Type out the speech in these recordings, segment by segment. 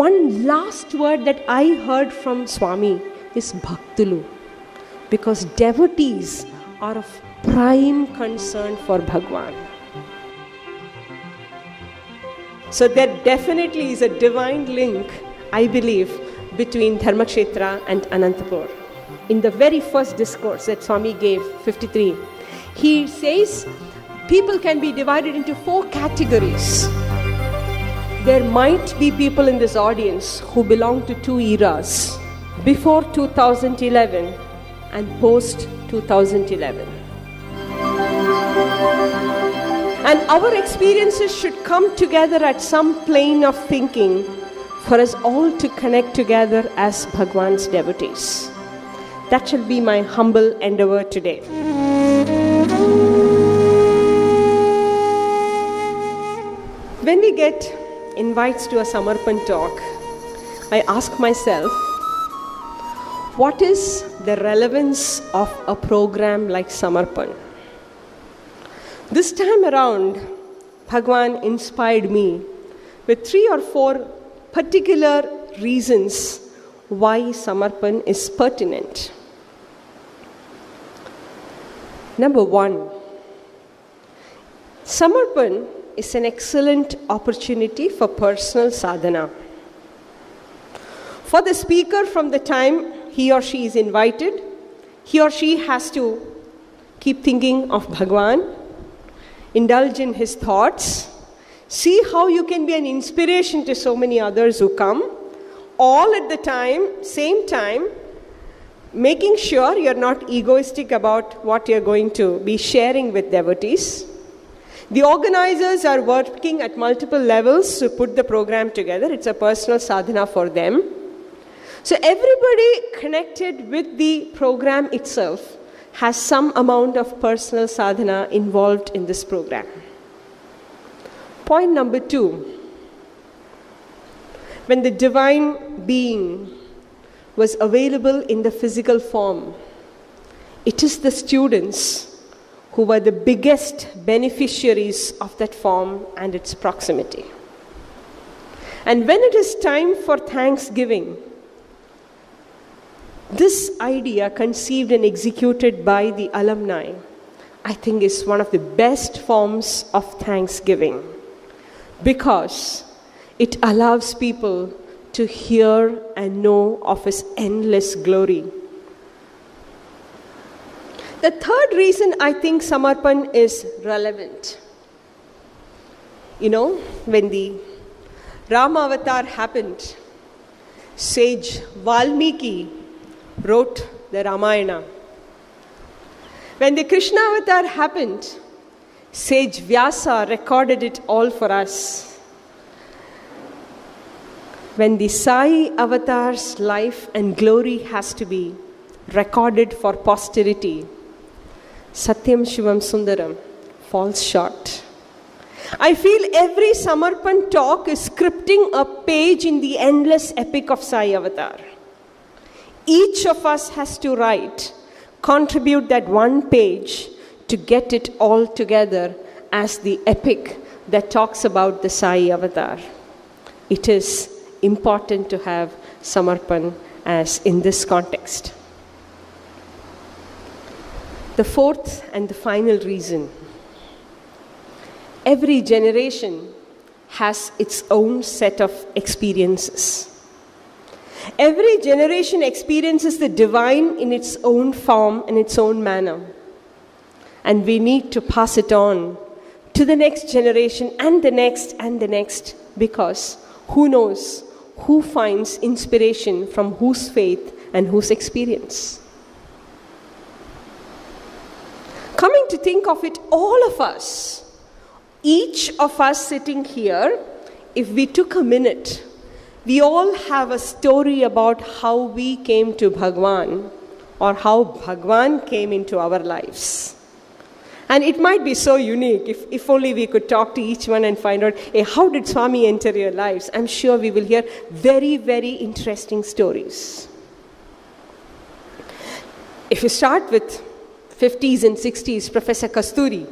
one last word that I heard from Swami is Bhaktalu. Because devotees are of prime concern for Bhagwan. So there definitely is a divine link, I believe, between Dharmakshetra and Anantapur. In the very first discourse that Swami gave, 53, he says people can be divided into four categories. There might be people in this audience who belong to two eras before 2011 and post 2011. And our experiences should come together at some plane of thinking for us all to connect together as Bhagwan's devotees. That shall be my humble endeavor today. When we get invites to a Samarpan talk, I ask myself, what is the relevance of a program like Samarpan? This time around, Bhagwan inspired me with three or four particular reasons why Samarpan is pertinent. Number one, Samarpan is an excellent opportunity for personal sadhana. For the speaker, from the time he or she is invited, he or she has to keep thinking of Bhagwan indulge in his thoughts, see how you can be an inspiration to so many others who come, all at the time, same time, making sure you're not egoistic about what you're going to be sharing with devotees. The organizers are working at multiple levels to put the program together. It's a personal sadhana for them. So, everybody connected with the program itself has some amount of personal sadhana involved in this program. Point number two when the divine being was available in the physical form, it is the students who were the biggest beneficiaries of that form and its proximity. And when it is time for thanksgiving, this idea, conceived and executed by the alumni, I think is one of the best forms of thanksgiving because it allows people to hear and know of His endless glory. The third reason I think Samarpan is relevant. You know, when the Rama avatar happened, sage Valmiki wrote the Ramayana. When the Krishna avatar happened, sage Vyasa recorded it all for us. When the Sai avatar's life and glory has to be recorded for posterity, Satyam Shivam Sundaram falls short. I feel every Samarpan talk is scripting a page in the endless epic of Sai Avatar each of us has to write, contribute that one page to get it all together as the epic that talks about the Sai avatar. It is important to have Samarpan as in this context. The fourth and the final reason every generation has its own set of experiences. Every generation experiences the divine in its own form, and its own manner. And we need to pass it on to the next generation and the next and the next because who knows who finds inspiration from whose faith and whose experience. Coming to think of it, all of us, each of us sitting here, if we took a minute we all have a story about how we came to Bhagwan or how Bhagwan came into our lives. And it might be so unique if, if only we could talk to each one and find out, hey, how did Swami enter your lives? I'm sure we will hear very, very interesting stories. If you start with 50s and 60s, Professor Kasturi,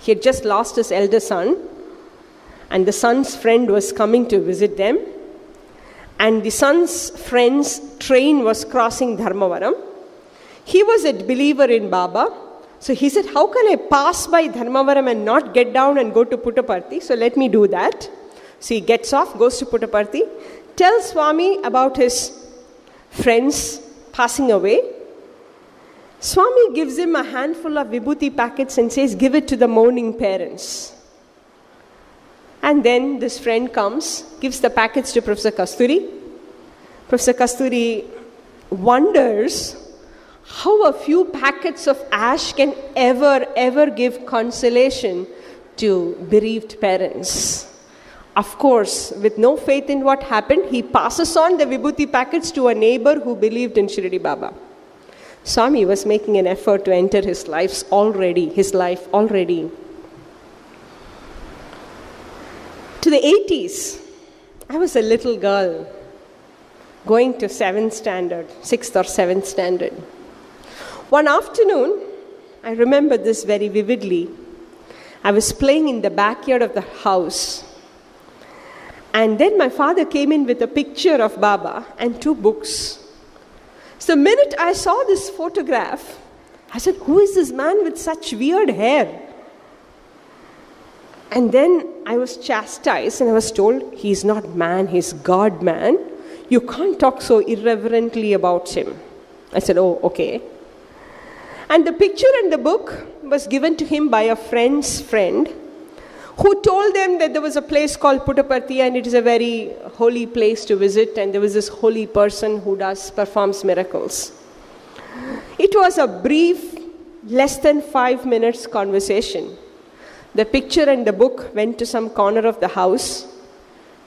he had just lost his elder son, and the son's friend was coming to visit them. and the son's friend's train was crossing Dharmavaram. He was a believer in Baba. So he said, How can I pass by Dharmavaram and not get down and go to Puttaparthi? So let me do that. So he gets off, goes to Puttaparthi, tells Swami about his friends passing away. Swami gives him a handful of vibhuti packets and says, Give it to the mourning parents. And then this friend comes, gives the packets to Professor Kasturi. Professor Kasturi wonders how a few packets of ash can ever, ever give consolation to bereaved parents. Of course, with no faith in what happened, he passes on the vibhuti packets to a neighbor who believed in Shirdi Baba. Swami was making an effort to enter his life already, his life already. To the 80s, I was a little girl going to 7th standard, 6th or 7th standard. One afternoon, I remember this very vividly. I was playing in the backyard of the house and then my father came in with a picture of Baba and two books. So the minute I saw this photograph, I said, Who is this man with such weird hair? And then I was chastised and I was told, He's not man, he's God man. You can't talk so irreverently about him. I said, Oh, okay. And the picture and the book was given to him by a friend's friend who told them that there was a place called Puttaparthi and it is a very holy place to visit, and there was this holy person who does performs miracles. It was a brief, less than five minutes conversation. The picture and the book went to some corner of the house.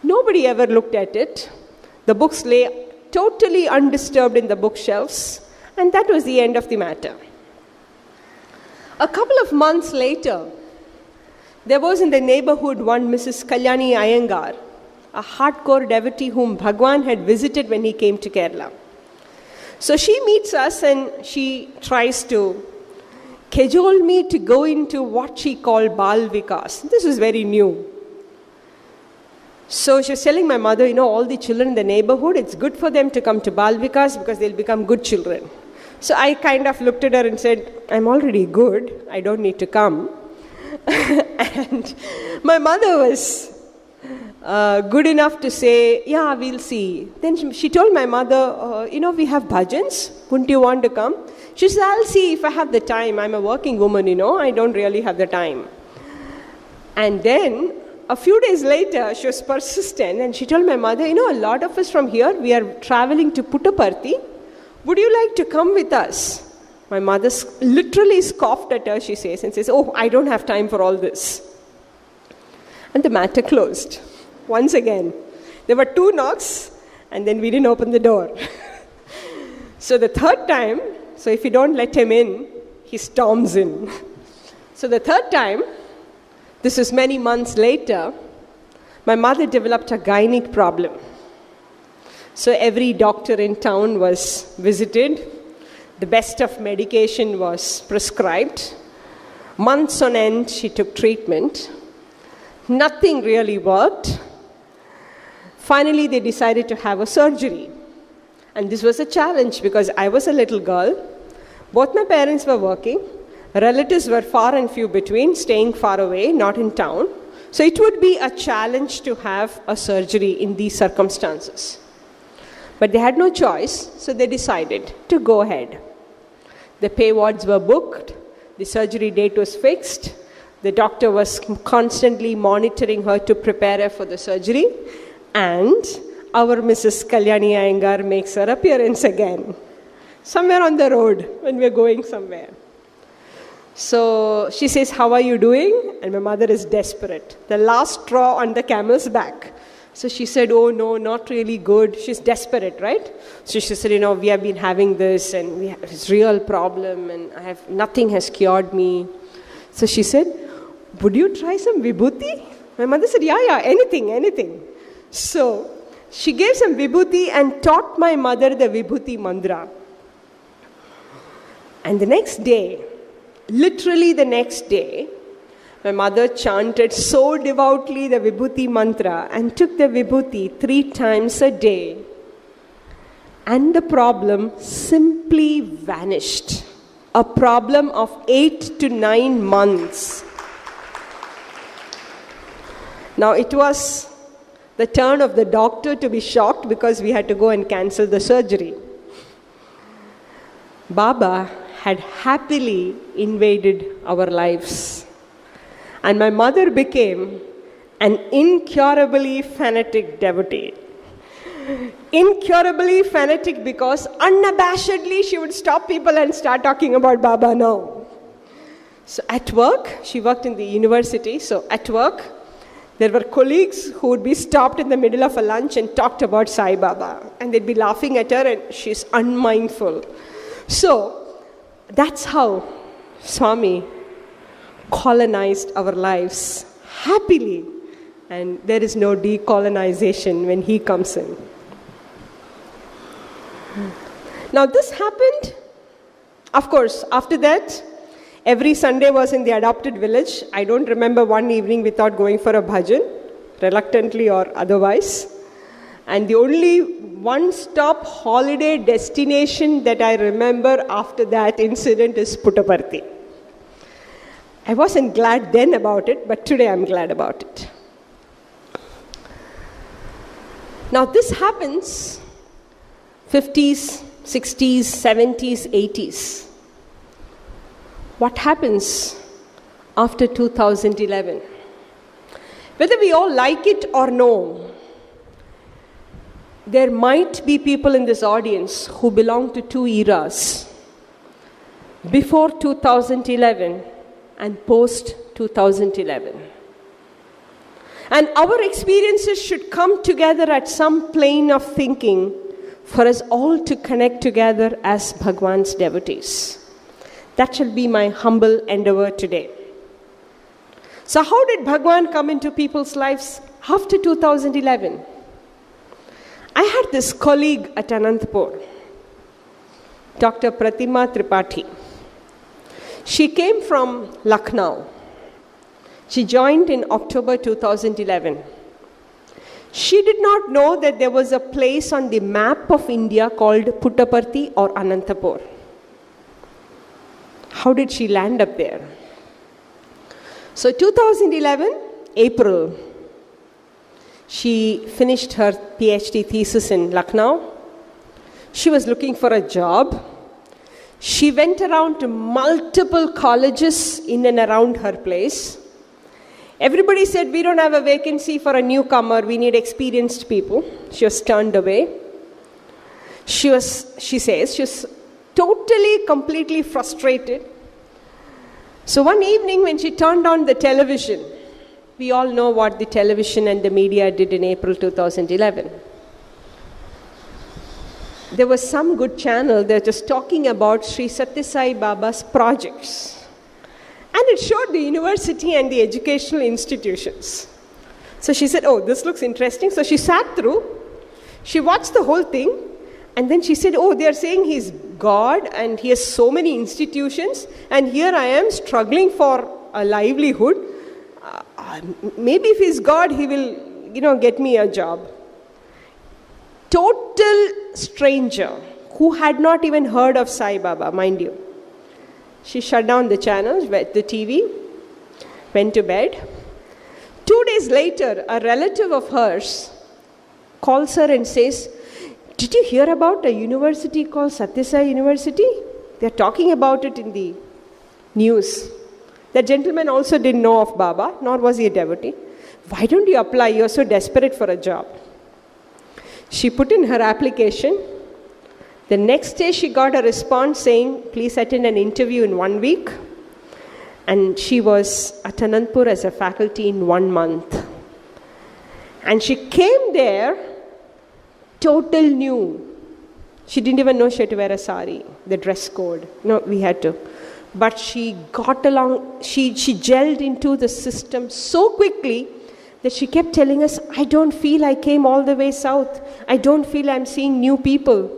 Nobody ever looked at it. The books lay totally undisturbed in the bookshelves, and that was the end of the matter. A couple of months later, there was in the neighborhood one Mrs. Kalyani Iyengar, a hardcore devotee whom Bhagwan had visited when he came to Kerala. So she meets us and she tries to cajole me to go into what she called Bal Vikas. This was very new. So she was telling my mother, you know, all the children in the neighborhood, it's good for them to come to Bal Vikas because they'll become good children. So I kind of looked at her and said, I'm already good, I don't need to come. and my mother was uh, good enough to say, Yeah, we'll see. Then she told my mother, uh, You know, we have bhajans. Wouldn't you want to come? She said, I'll see if I have the time. I'm a working woman, you know, I don't really have the time. And then a few days later, she was persistent and she told my mother, You know, a lot of us from here, we are traveling to Puttaparthi. Would you like to come with us? My mother literally scoffed at her, she says, and says, Oh, I don't have time for all this. And the matter closed. Once again, there were two knocks, and then we didn't open the door. so the third time, so if you don't let him in, he storms in. So the third time, this is many months later, my mother developed a gynec problem. So every doctor in town was visited the best of medication was prescribed. Months on end, she took treatment. Nothing really worked. Finally, they decided to have a surgery. And this was a challenge because I was a little girl. Both my parents were working. Relatives were far and few between, staying far away, not in town. So it would be a challenge to have a surgery in these circumstances. But they had no choice, so they decided to go ahead. The pay wards were booked, the surgery date was fixed, the doctor was constantly monitoring her to prepare her for the surgery, and our Mrs. Kalyani Iyengar makes her appearance again, somewhere on the road when we're going somewhere. So she says, How are you doing? And my mother is desperate. The last straw on the camel's back. So she said, Oh, no, not really good. She's desperate, right? So she said, You know, we have been having this and we have this real problem and I have nothing has cured me. So she said, Would you try some vibhuti? My mother said, Yeah, yeah, anything, anything. So she gave some vibhuti and taught my mother the vibhuti mantra. And the next day, literally the next day, my mother chanted so devoutly the Vibhuti mantra and took the Vibhuti three times a day. And the problem simply vanished. A problem of eight to nine months. Now, it was the turn of the doctor to be shocked because we had to go and cancel the surgery. Baba had happily invaded our lives. And my mother became an incurably fanatic devotee. Incurably fanatic because unabashedly she would stop people and start talking about Baba now. So at work, she worked in the university, so at work, there were colleagues who would be stopped in the middle of a lunch and talked about Sai Baba. And they'd be laughing at her, and she's unmindful. So that's how Swami colonized our lives happily. And there is no decolonization when he comes in. Now, this happened, of course, after that, every Sunday was in the adopted village. I don't remember one evening without going for a bhajan, reluctantly or otherwise. And the only one stop holiday destination that I remember after that incident is Puttaparthi. I wasn't glad then about it, but today I'm glad about it. Now, this happens 50s, 60s, 70s, 80s. What happens after 2011? Whether we all like it or no, there might be people in this audience who belong to two eras before 2011 and post 2011. And our experiences should come together at some plane of thinking for us all to connect together as Bhagwan's devotees. That shall be my humble endeavor today. So, how did Bhagwan come into people's lives after 2011? I had this colleague at Anantapur, Dr. Pratima Tripathi. She came from Lucknow. She joined in October 2011. She did not know that there was a place on the map of India called Puttaparthi or Anantapur. How did she land up there? So, 2011, April, she finished her PhD thesis in Lucknow. She was looking for a job. She went around to multiple colleges in and around her place. Everybody said, We don't have a vacancy for a newcomer, we need experienced people. She was turned away. She was, she says, she was totally, completely frustrated. So one evening, when she turned on the television, we all know what the television and the media did in April 2011 there was some good channel that was talking about Sri Sathya Sai Baba's projects. And it showed the university and the educational institutions. So she said, Oh, this looks interesting. So she sat through, she watched the whole thing, and then she said, Oh, they are saying he's God and he has so many institutions, and here I am struggling for a livelihood. Uh, maybe if he's God, he will, you know, get me a job total stranger who had not even heard of Sai Baba, mind you. She shut down the channels, the TV, went to bed. Two days later, a relative of hers calls her and says, Did you hear about a university called Sathya Sai University? They're talking about it in the news. That gentleman also didn't know of Baba, nor was he a devotee. Why don't you apply? You're so desperate for a job. She put in her application. The next day, she got a response saying, Please attend an interview in one week. And she was at Anantapur as a faculty in one month. And she came there total new. She didn't even know she had to wear a sari, the dress code. No, we had to. But she got along, she, she gelled into the system so quickly that she kept telling us, I don't feel I came all the way south. I don't feel I'm seeing new people.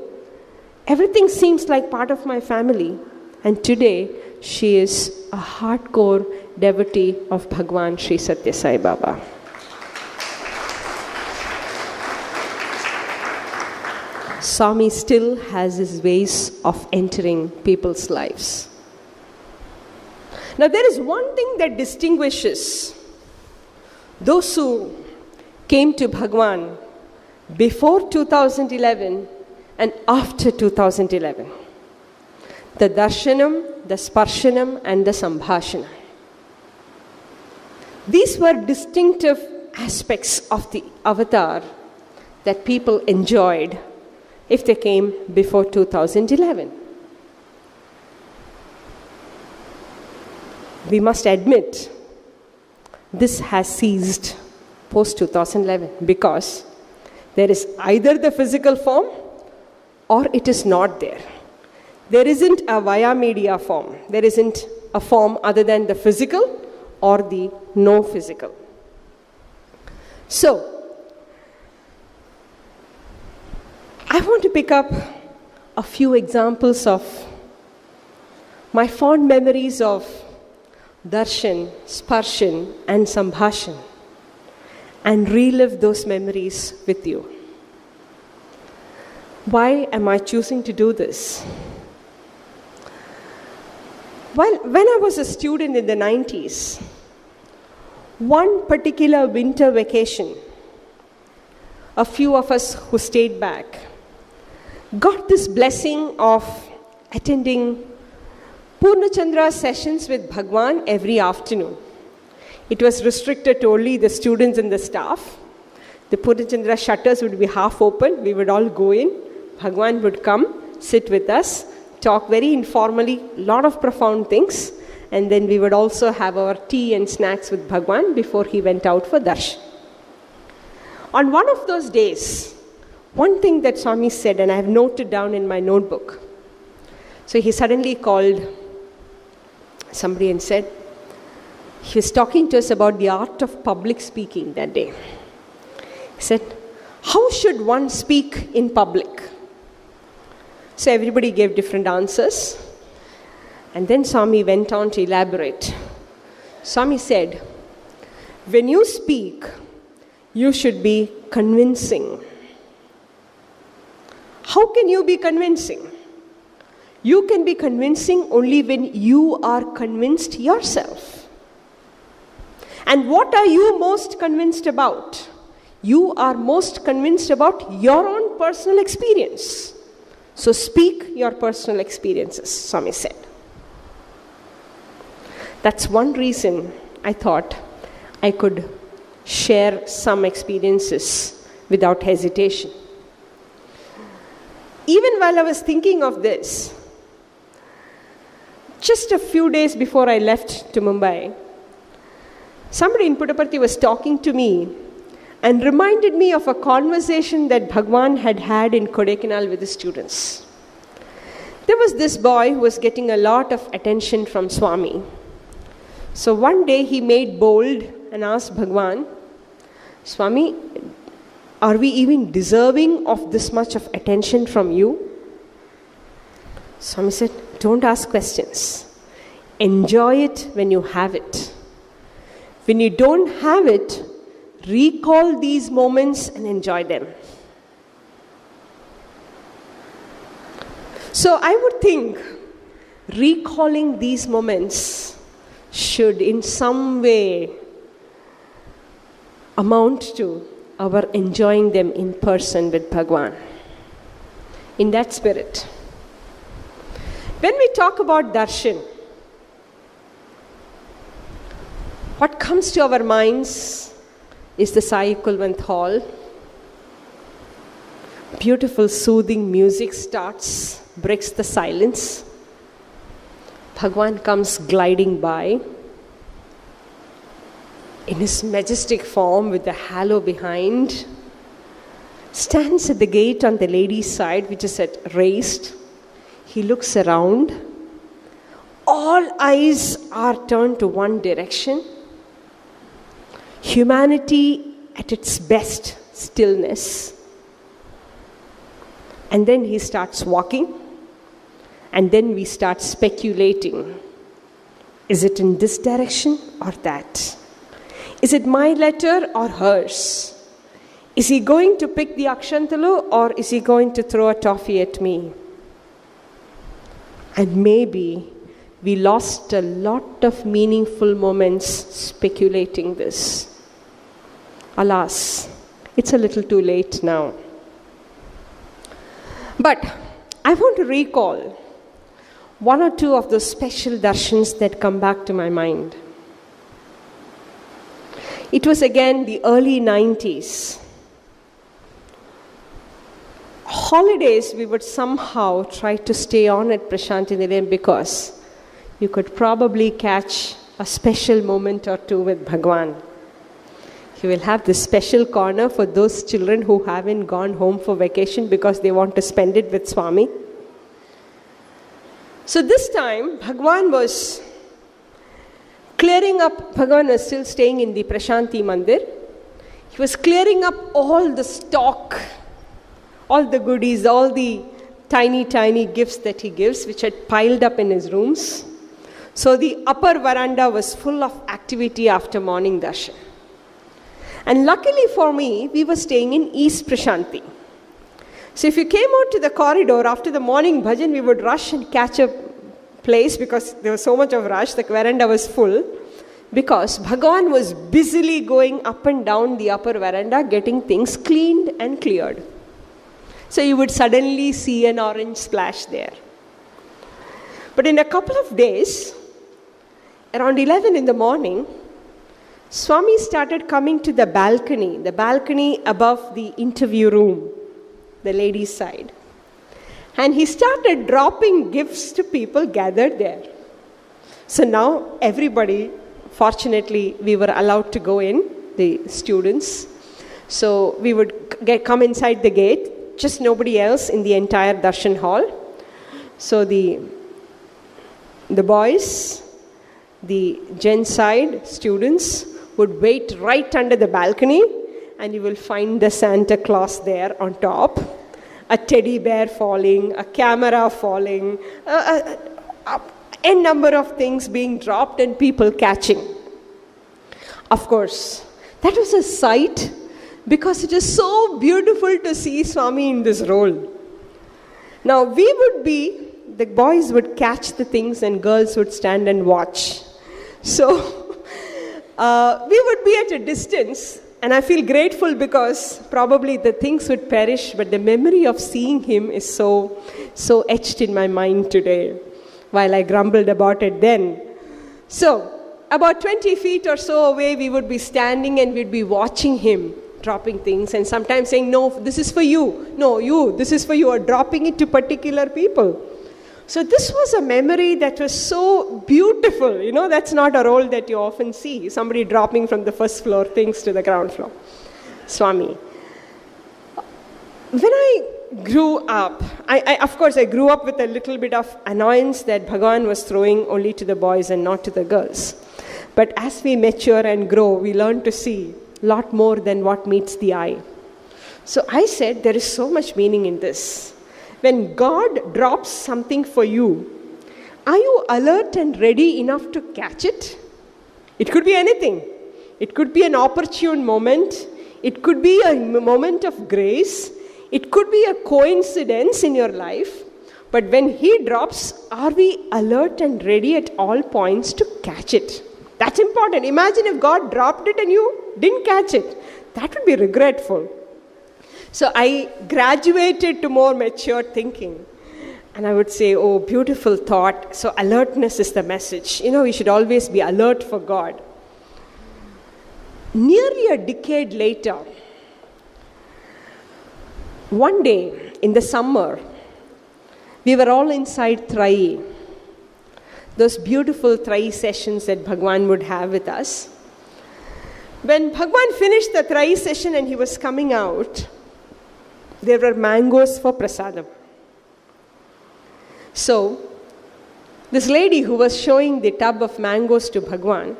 Everything seems like part of my family. And today, she is a hardcore devotee of Bhagwan Sri Sathya Sai Baba. Swami still has his ways of entering people's lives. Now, there is one thing that distinguishes those who came to Bhagwan before 2011 and after 2011 the darshanam, the sparshanam, and the sambhashanam. These were distinctive aspects of the avatar that people enjoyed if they came before 2011. We must admit this has ceased post 2011 because there is either the physical form or it is not there. There isn't a via media form, there isn't a form other than the physical or the no physical. So, I want to pick up a few examples of my fond memories of darshan, sparshan, and sambhashan and relive those memories with you. Why am I choosing to do this? Well, when I was a student in the 90s, one particular winter vacation, a few of us who stayed back got this blessing of attending Purnachandra sessions with Bhagwan every afternoon. It was restricted to only the students and the staff. The Purnachandra shutters would be half open. We would all go in. Bhagwan would come, sit with us, talk very informally, lot of profound things. And then we would also have our tea and snacks with Bhagwan before he went out for darshan. On one of those days, one thing that Swami said, and I have noted down in my notebook. So he suddenly called somebody and said, he was talking to us about the art of public speaking that day. He said, How should one speak in public? So everybody gave different answers. And then Swami went on to elaborate. Swami said, When you speak, you should be convincing. How can you be convincing? You can be convincing only when you are convinced yourself. And what are you most convinced about? You are most convinced about your own personal experience. So speak your personal experiences, Swami said. That's one reason I thought I could share some experiences without hesitation. Even while I was thinking of this, just a few days before I left to Mumbai, Somebody in Puttaparthi was talking to me and reminded me of a conversation that Bhagwan had had in Kodaikanal with his students. There was this boy who was getting a lot of attention from Swami. So one day he made bold and asked Bhagwan, Swami, are we even deserving of this much of attention from you? Swami said, Don't ask questions. Enjoy it when you have it. When you don't have it, recall these moments and enjoy them. So I would think recalling these moments should in some way amount to our enjoying them in person with Bhagwan. In that spirit. When we talk about darshan, What comes to our minds is the Sai Kulwant Hall. Beautiful, soothing music starts, breaks the silence. Bhagwan comes gliding by in his majestic form with the halo behind, stands at the gate on the lady's side, which is at raised. He looks around. All eyes are turned to one direction humanity at its best, stillness. And then he starts walking, and then we start speculating Is it in this direction or that? Is it my letter or hers? Is he going to pick the akshantalu or is he going to throw a toffee at me? And maybe we lost a lot of meaningful moments speculating this. Alas, it's a little too late now. But I want to recall one or two of those special darshans that come back to my mind. It was again the early 90s. Holidays, we would somehow try to stay on at Prashanti Nilayam because you could probably catch a special moment or two with Bhagwan. He will have this special corner for those children who haven't gone home for vacation because they want to spend it with Swami. So this time, Bhagwan was clearing up, Bhagwan was still staying in the Prashanti Mandir. He was clearing up all the stock, all the goodies, all the tiny, tiny gifts that he gives, which had piled up in his rooms. So the upper veranda was full of activity after morning darshan. And luckily for me, we were staying in East Prashanti. So if you came out to the corridor after the morning bhajan, we would rush and catch a place because there was so much of rush, the veranda was full. Because Bhagwan was busily going up and down the upper veranda getting things cleaned and cleared. So you would suddenly see an orange splash there. But in a couple of days, around 11 in the morning, Swami started coming to the balcony, the balcony above the interview room, the ladies' side. And he started dropping gifts to people gathered there. So now everybody, fortunately, we were allowed to go in, the students. So we would get, come inside the gate, just nobody else in the entire darshan hall. So the, the boys, the gen side students, would wait right under the balcony and you will find the Santa Claus there on top. A teddy bear falling, a camera falling, a, a, number of things being dropped and people catching. Of course, that was a sight because it is so beautiful to see Swami in this role. Now, we would be, the boys would catch the things and girls would stand and watch. So, uh, we would be at a distance, and I feel grateful because probably the things would perish, but the memory of seeing him is so, so etched in my mind today, while I grumbled about it then. So, about 20 feet or so away, we would be standing and we'd be watching him dropping things and sometimes saying, No, this is for you. No, you, this is for you, or dropping it to particular people. So, this was a memory that was so beautiful. You know, that's not a role that you often see somebody dropping from the first floor things to the ground floor. Swami. When I grew up, I, I, of course, I grew up with a little bit of annoyance that Bhagavan was throwing only to the boys and not to the girls. But as we mature and grow, we learn to see lot more than what meets the eye. So I said, there is so much meaning in this. When God drops something for you, are you alert and ready enough to catch it? It could be anything. It could be an opportune moment. It could be a moment of grace. It could be a coincidence in your life. But when He drops, are we alert and ready at all points to catch it? That's important. Imagine if God dropped it and you didn't catch it. That would be regretful. So I graduated to more mature thinking. And I would say, oh, beautiful thought. So alertness is the message. You know, we should always be alert for God. Nearly a decade later, one day in the summer, we were all inside Trayee. Those beautiful Trayee sessions that Bhagwan would have with us. When Bhagwan finished the Trayee session and he was coming out, there were mangoes for prasadam. So, this lady who was showing the tub of mangoes to Bhagwan,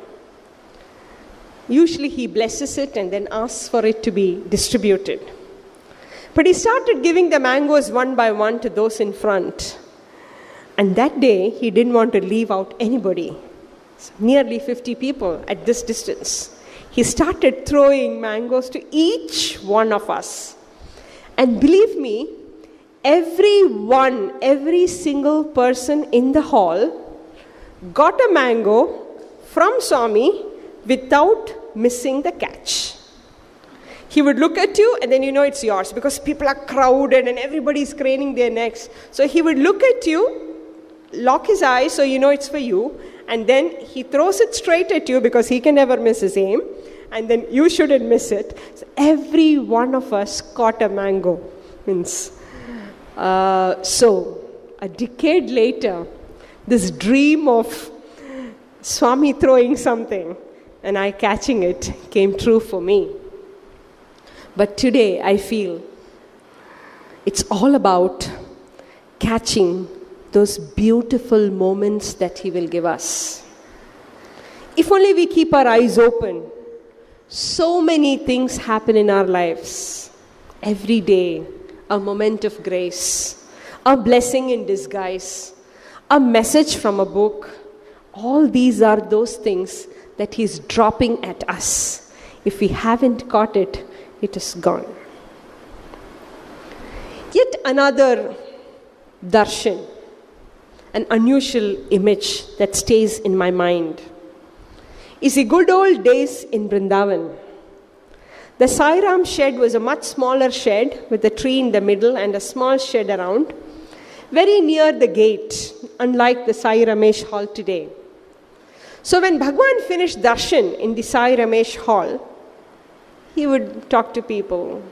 usually he blesses it and then asks for it to be distributed. But he started giving the mangoes one by one to those in front. And that day, he didn't want to leave out anybody. so nearly 50 people at this distance. He started throwing mangoes to each one of us. And believe me, every one, every single person in the hall got a mango from Swami without missing the catch. He would look at you and then you know it's yours because people are crowded and everybody's craning their necks. So he would look at you, lock his eyes so you know it's for you, and then he throws it straight at you because he can never miss his aim, and then you shouldn't miss it. So every one of us caught a mango. Means, uh, so a decade later, this dream of Swami throwing something and I catching it came true for me. But today I feel it's all about catching those beautiful moments that He will give us. If only we keep our eyes open, so many things happen in our lives. Every day, a moment of grace, a blessing in disguise, a message from a book. All these are those things that He's dropping at us. If we haven't caught it, it is gone. Yet another darshan an unusual image that stays in my mind is the good old days in Brindavan. The Sairam shed was a much smaller shed with a tree in the middle and a small shed around, very near the gate, unlike the Sai Ramesh hall today. So when Bhagwan finished darshan in the Sai Ramesh hall, he would talk to people.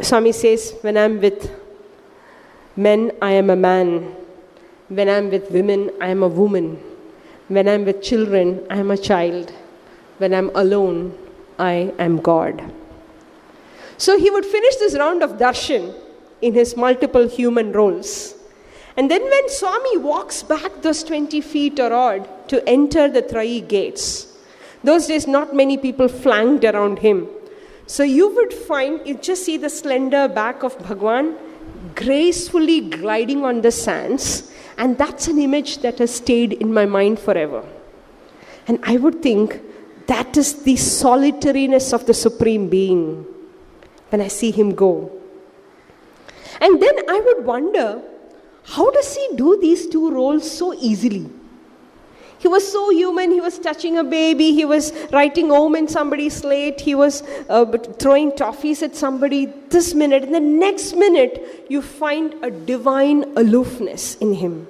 Swami says, When I'm with men, I am a man. When I'm with women, I am a woman. When I'm with children, I am a child. When I'm alone, I am God. So he would finish this round of darshan in his multiple human roles. And then when Swami walks back those 20 feet or odd to enter the Trayee gates, those days not many people flanked around him. So you would find, you just see the slender back of Bhagwan gracefully gliding on the sands and that's an image that has stayed in my mind forever. And I would think that is the solitariness of the Supreme Being when I see Him go. And then I would wonder how does He do these two roles so easily? He was so human. He was touching a baby. He was writing Om in somebody's slate. He was uh, throwing toffees at somebody this minute. And the next minute, you find a divine aloofness in him.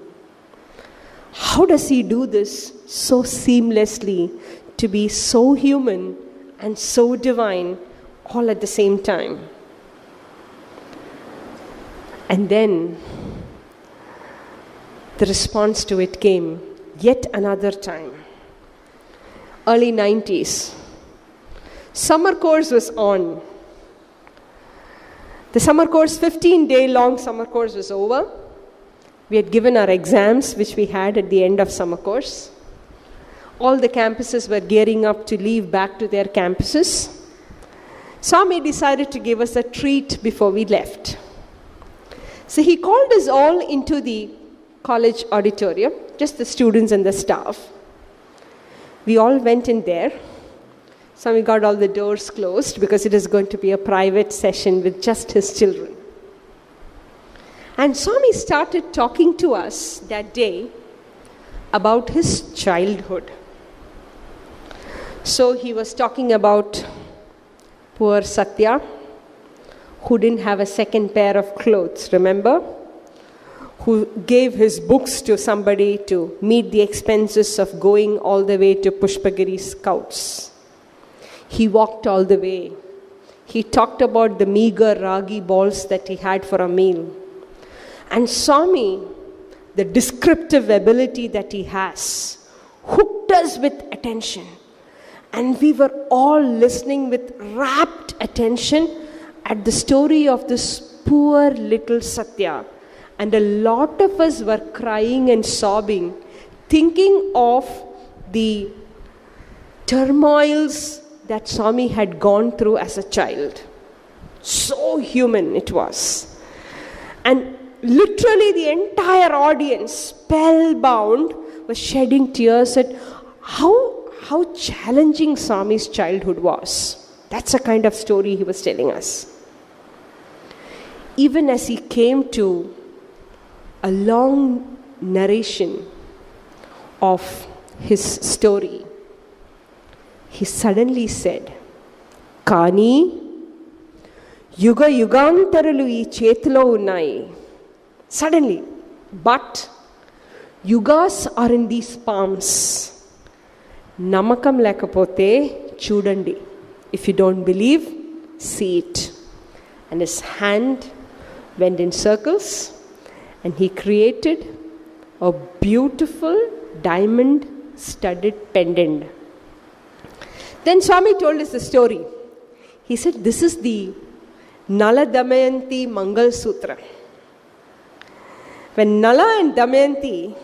How does he do this so seamlessly to be so human and so divine all at the same time? And then the response to it came yet another time. Early 90s. Summer course was on. The summer course, 15 day long summer course, was over. We had given our exams, which we had at the end of summer course. All the campuses were gearing up to leave back to their campuses. Swami decided to give us a treat before we left. So he called us all into the college auditorium, just the students and the staff. We all went in there. Swami got all the doors closed because it is going to be a private session with just his children. And Swami started talking to us that day about his childhood. So he was talking about poor Satya, who didn't have a second pair of clothes, remember? Who gave his books to somebody to meet the expenses of going all the way to Pushpagiri Scouts. He walked all the way. He talked about the meager ragi balls that he had for a meal. And Swami, the descriptive ability that he has, hooked us with attention. And we were all listening with rapt attention at the story of this poor little Satya and a lot of us were crying and sobbing, thinking of the turmoils that Swami had gone through as a child. So human it was. And literally, the entire audience, spellbound, was shedding tears at how, how challenging Swami's childhood was. That's the kind of story he was telling us. Even as he came to a long narration of his story, he suddenly said, కానీ యుగ యుగాంతరులు ఈ చేతిలో ఉన్నాయి suddenly but yugas are in these palms నమ్మకం లేకపోతే చూడండి if you don't believe see it and his hand went in circles and he created a beautiful diamond studded pendant. Then Swami told us the story. He said, This is the Nala Damayanti Mangal Sutra. When Nala and Damayanti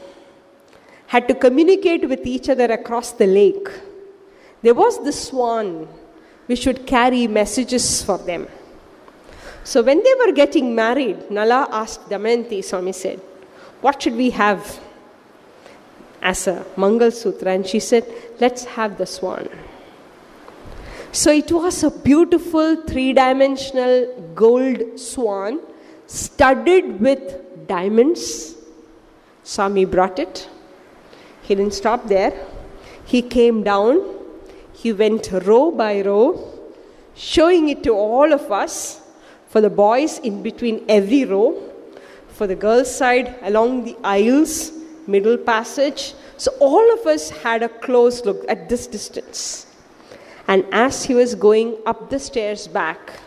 had to communicate with each other across the lake, there was the swan which would carry messages for them. So when they were getting married, Nala asked Damayanti, Swami said, What should we have as a Mangal Sutra? And she said, Let's have the swan. So it was a beautiful three dimensional gold swan studded with diamonds. Swami brought it. He didn't stop there. He came down. He went row by row, showing it to all of us for the boys in between every row, for the girls' side along the aisles, middle passage. So all of us had a close look at this distance. And as he was going up the stairs back,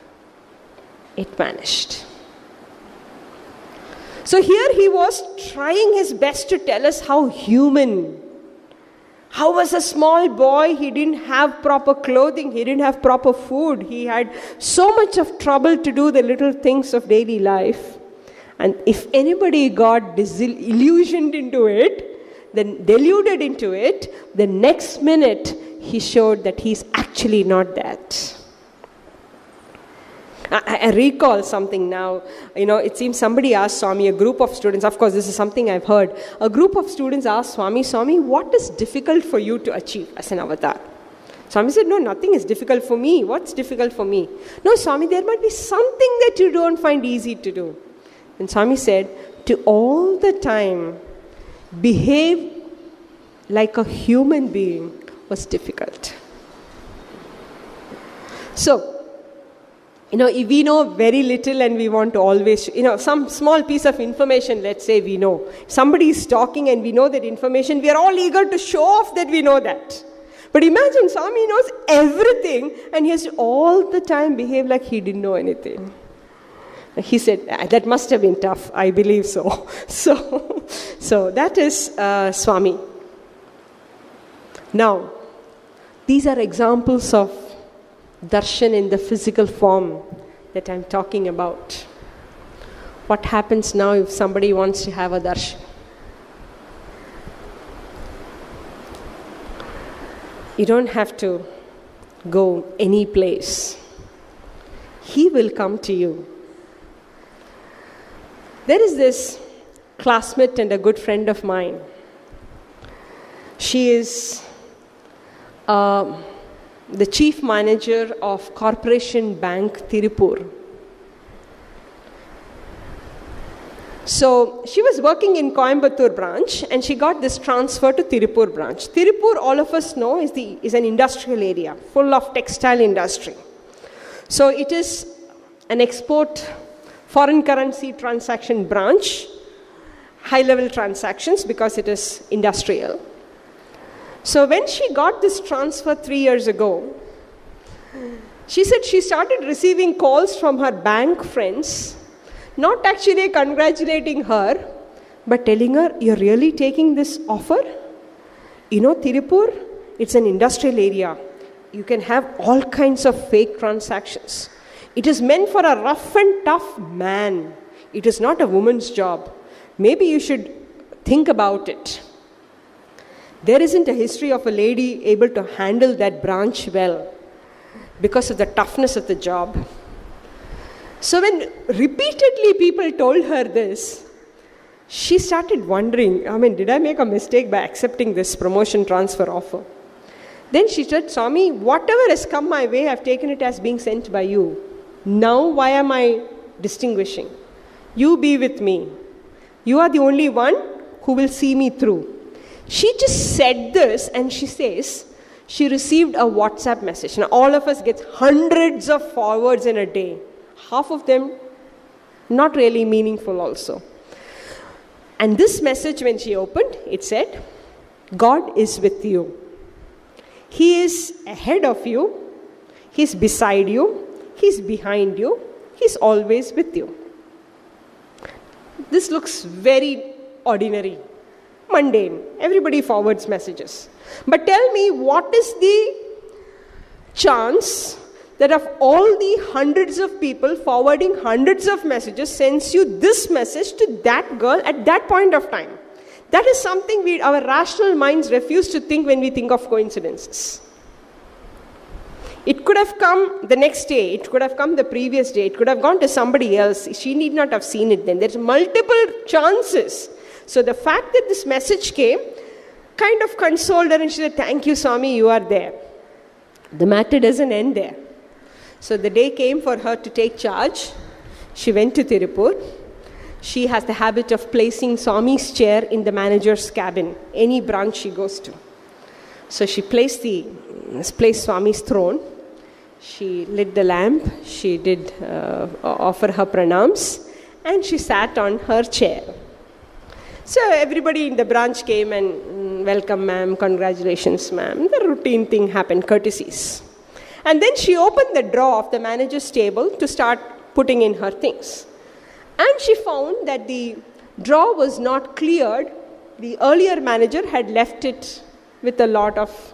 it vanished. So here he was trying his best to tell us how human. How was a small boy? He didn't have proper clothing, he didn't have proper food, he had so much of trouble to do the little things of daily life. And if anybody got disillusioned into it, then deluded into it, the next minute he showed that he's actually not that. I, I, recall something now. You know, it seems somebody asked Swami, a group of students, of course, this is something I've heard. A group of students asked Swami, Swami, what is difficult for you to achieve as an avatar? Swami said, No, nothing is difficult for me. What's difficult for me? No, Swami, there might be something that you don't find easy to do. And Swami said, To all the time behave like a human being was difficult. So, you know, if we know very little and we want to always, you know, some small piece of information, let's say we know. Somebody is talking and we know that information, we are all eager to show off that we know that. But imagine Swami knows everything and he has to all the time behave like he didn't know anything. He said, that must have been tough. I believe so. So, so that is uh, Swami. Now, these are examples of darshan in the physical form that I'm talking about. What happens now if somebody wants to have a darshan? You don't have to go any place. He will come to you. There is this classmate and a good friend of mine. She is uh, the chief manager of Corporation Bank Tirupur. So she was working in Coimbatore branch and she got this transfer to Tirupur branch. Tirupur, all of us know, is, the, is an industrial area full of textile industry. So it is an export foreign currency transaction branch, high level transactions because it is industrial. So when she got this transfer three years ago, she said she started receiving calls from her bank friends, not actually congratulating her, but telling her, You're really taking this offer? You know, Tirupur, it's an industrial area. You can have all kinds of fake transactions. It is meant for a rough and tough man. It is not a woman's job. Maybe you should think about it. There isn't a history of a lady able to handle that branch well because of the toughness of the job. So, when repeatedly people told her this, she started wondering I mean, did I make a mistake by accepting this promotion transfer offer? Then she said, Swami, whatever has come my way, I've taken it as being sent by you. Now, why am I distinguishing? You be with me. You are the only one who will see me through. She just said this and she says, she received a WhatsApp message. Now, all of us get hundreds of forwards in a day. Half of them not really meaningful, also. And this message, when she opened, it said, God is with you. He is ahead of you, He's beside you, He's behind you, He's always with you. This looks very ordinary, mundane. Everybody forwards messages. But tell me, what is the chance that of all the hundreds of people forwarding hundreds of messages sends you this message to that girl at that point of time? That is something we, our rational minds refuse to think when we think of coincidences. It could have come the next day, it could have come the previous day, it could have gone to somebody else. She need not have seen it then. There's multiple chances. So the fact that this message came kind of consoled her and she said, Thank you, Swami, you are there. The matter doesn't end there. So the day came for her to take charge. She went to Tirupur she has the habit of placing Swami's chair in the manager's cabin, any branch she goes to. So she placed, the, placed Swami's throne. She lit the lamp. She did uh, offer her pranams. And she sat on her chair. So everybody in the branch came and mm, welcome, ma'am, congratulations, ma'am. The routine thing happened, courtesies. And then she opened the drawer of the manager's table to start putting in her things. And she found that the drawer was not cleared. The earlier manager had left it with a lot of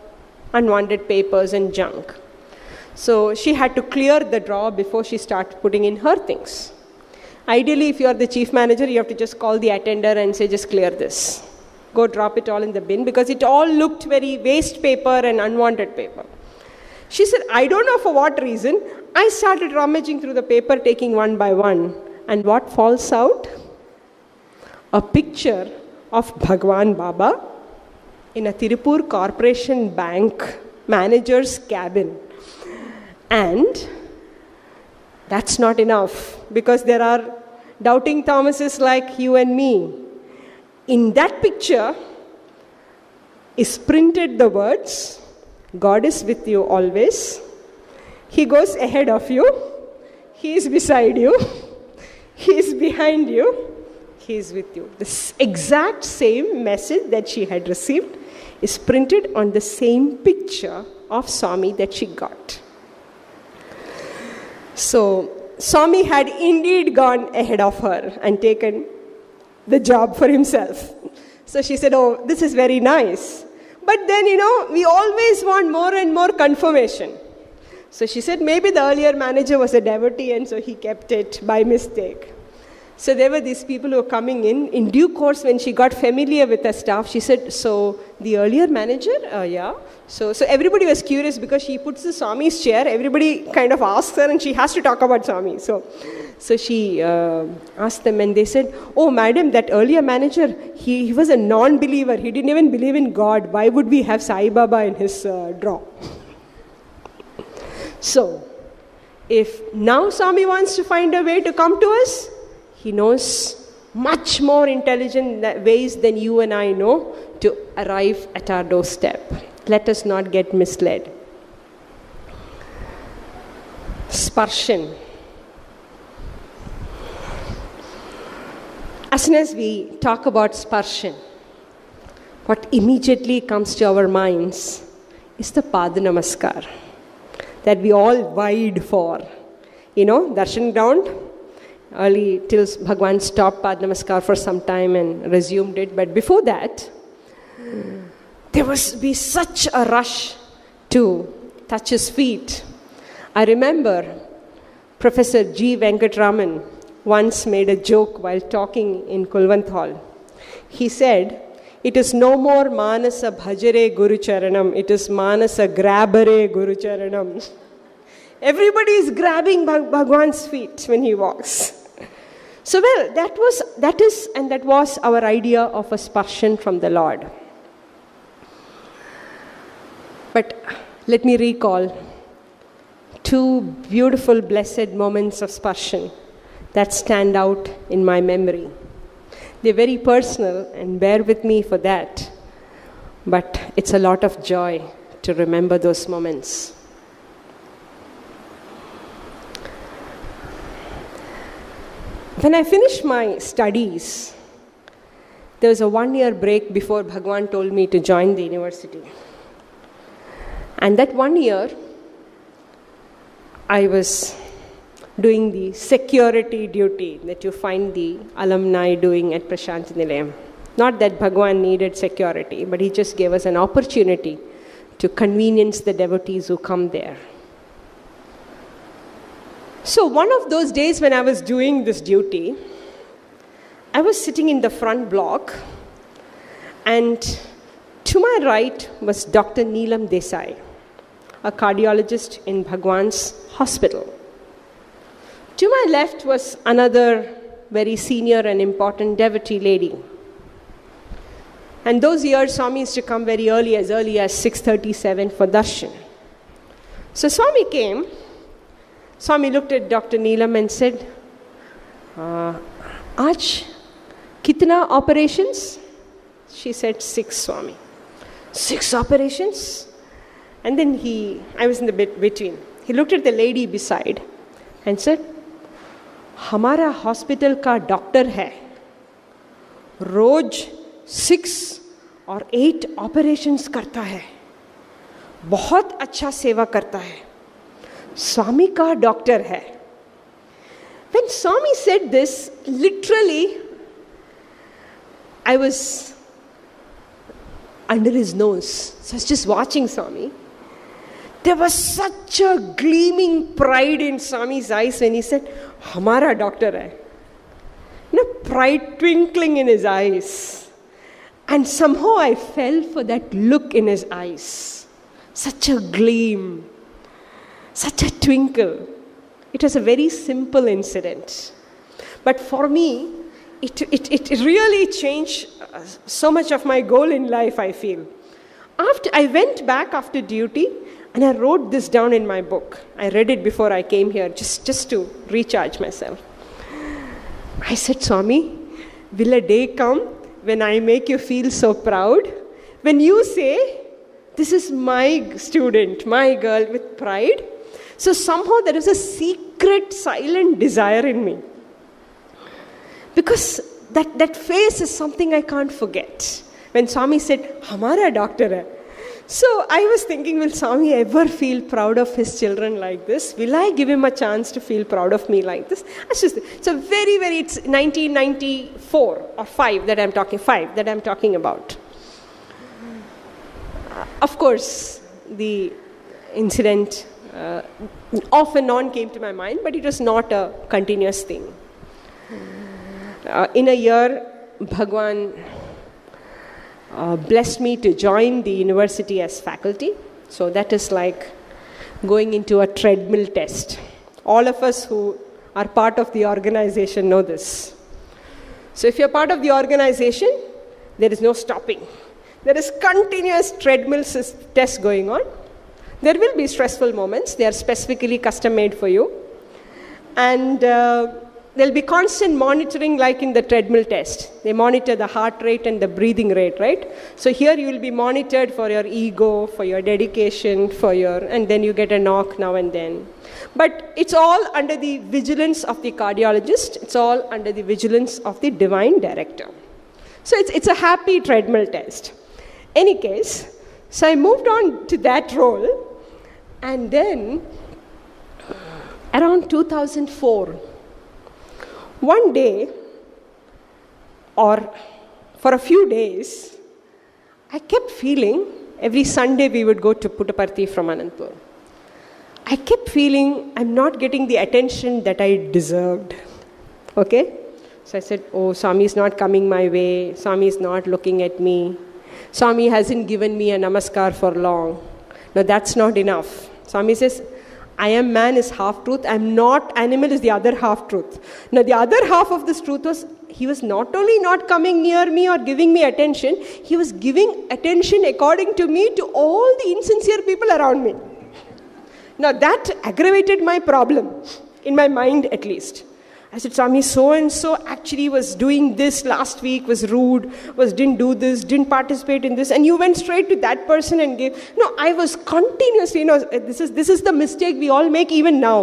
unwanted papers and junk. So she had to clear the drawer before she started putting in her things. Ideally, if you are the chief manager, you have to just call the attender and say, just clear this. Go drop it all in the bin because it all looked very waste paper and unwanted paper. She said, I don't know for what reason. I started rummaging through the paper, taking one by one. And what falls out? A picture of Bhagwan Baba in a Tirupur Corporation Bank manager's cabin. And that's not enough because there are doubting Thomases like you and me. In that picture is printed the words God is with you always. He goes ahead of you. He is beside you. He is behind you, He is with you. The exact same message that she had received is printed on the same picture of Swami that she got. So, Swami had indeed gone ahead of her and taken the job for himself. So she said, Oh, this is very nice. But then, you know, we always want more and more confirmation. So she said maybe the earlier manager was a devotee and so he kept it by mistake. So there were these people who were coming in. In due course, when she got familiar with the staff, she said, So the earlier manager? Uh, yeah. So, so everybody was curious because she puts the Swami's chair. Everybody kind of asks her and she has to talk about Swami. So, so she uh, asked them and they said, Oh, madam, that earlier manager, he, he was a non believer. He didn't even believe in God. Why would we have Sai Baba in his uh, draw? So, if now Swami wants to find a way to come to us, he knows much more intelligent ways than you and I know to arrive at our doorstep. Let us not get misled. Sparshan. As soon as we talk about sparshan, what immediately comes to our minds is the Padanamaskar that we all vied for. You know, darshan ground, early till Bhagwan stopped Pad Namaskar for some time and resumed it. But before that, there was be such a rush to touch his feet. I remember Professor G. Venkataraman once made a joke while talking in Kulwant Hall. He said, it is no more Manasa Bhajare Guru Charanam, it is Manasa Grabare Guru Charanam. Everybody is grabbing Bhagwan's feet when he walks. So, well, that was, that is, and that was our idea of a sparshan from the Lord. But let me recall two beautiful, blessed moments of sparshan that stand out in my memory. They're very personal, and bear with me for that. But it's a lot of joy to remember those moments. When I finished my studies, there was a one year break before Bhagwan told me to join the university. And that one year, I was doing the security duty that you find the alumni doing at Prashanti Nilayam. Not that Bhagwan needed security, but he just gave us an opportunity to convenience the devotees who come there. So, one of those days when I was doing this duty, I was sitting in the front block, and to my right was Dr. Neelam Desai, a cardiologist in Bhagwan's hospital. To my left was another very senior and important devotee lady. And those years, Swami used to come very early, as early as 6.37 for darshan. So Swami came Swami looked at Dr. Neelam and said, uh, Aaj, kitna operations? She said, Six, Swami. Six operations? And then he, I was in the bit between. He looked at the lady beside and said, हमारा hospital का doctor है रोज six और eight operations करता है बहुत अच्छा सेवा करता है स्वामी का डॉक्टर है When Swami said this, literally, I was under his nose. So I was just watching Swami. There was such a gleaming pride in Swami's eyes when he said, Hamara doctor hai. Know, pride twinkling in his eyes. And somehow I fell for that look in his eyes. Such a gleam such a twinkle. It was a very simple incident. But for me, it, it, it really changed uh, so much of my goal in life, I feel. After I went back after duty and I wrote this down in my book. I read it before I came here just, just to recharge myself. I said, Swami, will a day come when I make you feel so proud? When you say, This is my student, my girl with pride, so somehow there is a secret, silent desire in me. Because that, that face is something I can't forget. When Swami said, Hamara doctor hai. So I was thinking, will Swami ever feel proud of his children like this? Will I give him a chance to feel proud of me like this? That's just, a very, very, it's 1994 or 5 that I'm talking, 5 that I'm talking about. Of course, the incident uh, off and on came to my mind, but it was not a continuous thing. Uh, in a year, Bhagwan uh, blessed me to join the university as faculty. So that is like going into a treadmill test. All of us who are part of the organization know this. So if you're part of the organization, there is no stopping. There is continuous treadmill test going on. There will be stressful moments, they are specifically custom made for you. And uh, there'll be constant monitoring, like in the treadmill test. They monitor the heart rate and the breathing rate, right? So here you will be monitored for your ego, for your dedication, for your, and then you get a knock now and then. But it's all under the vigilance of the cardiologist, it's all under the vigilance of the divine director. So it's, it's a happy treadmill test. Any case, so I moved on to that role and then, around 2004, one day, or for a few days, I kept feeling every Sunday we would go to Puttaparthi from Anantapur. I kept feeling I'm not getting the attention that I deserved. Okay? So I said, Oh, Swami is not coming my way. Swami is not looking at me. Swami hasn't given me a namaskar for long. No, that's not enough. Swami says, I am man is half truth, I am not animal is the other half truth. Now, the other half of this truth was he was not only not coming near me or giving me attention, he was giving attention according to me to all the insincere people around me. Now, that aggravated my problem, in my mind at least. I said, Swami, so and so actually was doing this last week, was rude, was didn't do this, didn't participate in this, and you went straight to that person and gave. No, I was continuously, you know, this is this is the mistake we all make even now.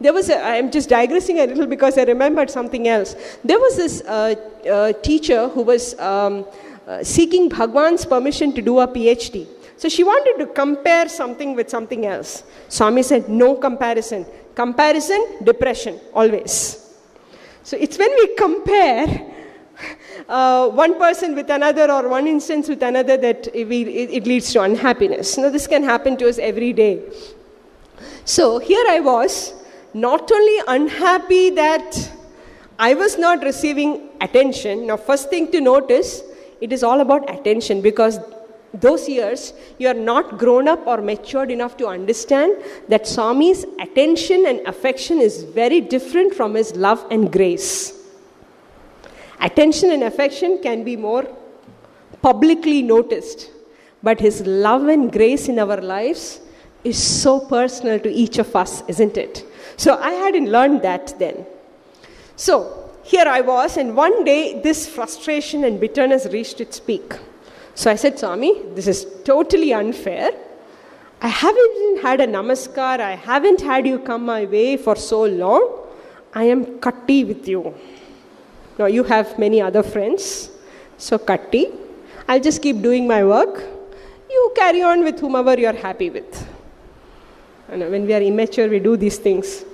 There was, i am just digressing a little because I remembered something else. There was this uh, uh, teacher who was um, uh, seeking Bhagwan's permission to do a PhD. So she wanted to compare something with something else. Swami said, no comparison. Comparison, depression, always. So it's when we compare uh, one person with another or one instance with another that it, it leads to unhappiness. Now, this can happen to us every day. So here I was, not only unhappy that I was not receiving attention. Now, first thing to notice, it is all about attention because those years, you are not grown up or matured enough to understand that Swami's attention and affection is very different from his love and grace. Attention and affection can be more publicly noticed, but his love and grace in our lives is so personal to each of us, isn't it? So I hadn't learned that then. So here I was, and one day this frustration and bitterness reached its peak. So I said, Swami, this is totally unfair. I haven't had a namaskar, I haven't had you come my way for so long. I am katti with you. Now you have many other friends, so katti. I'll just keep doing my work. You carry on with whomever you're happy with. And when we are immature, we do these things.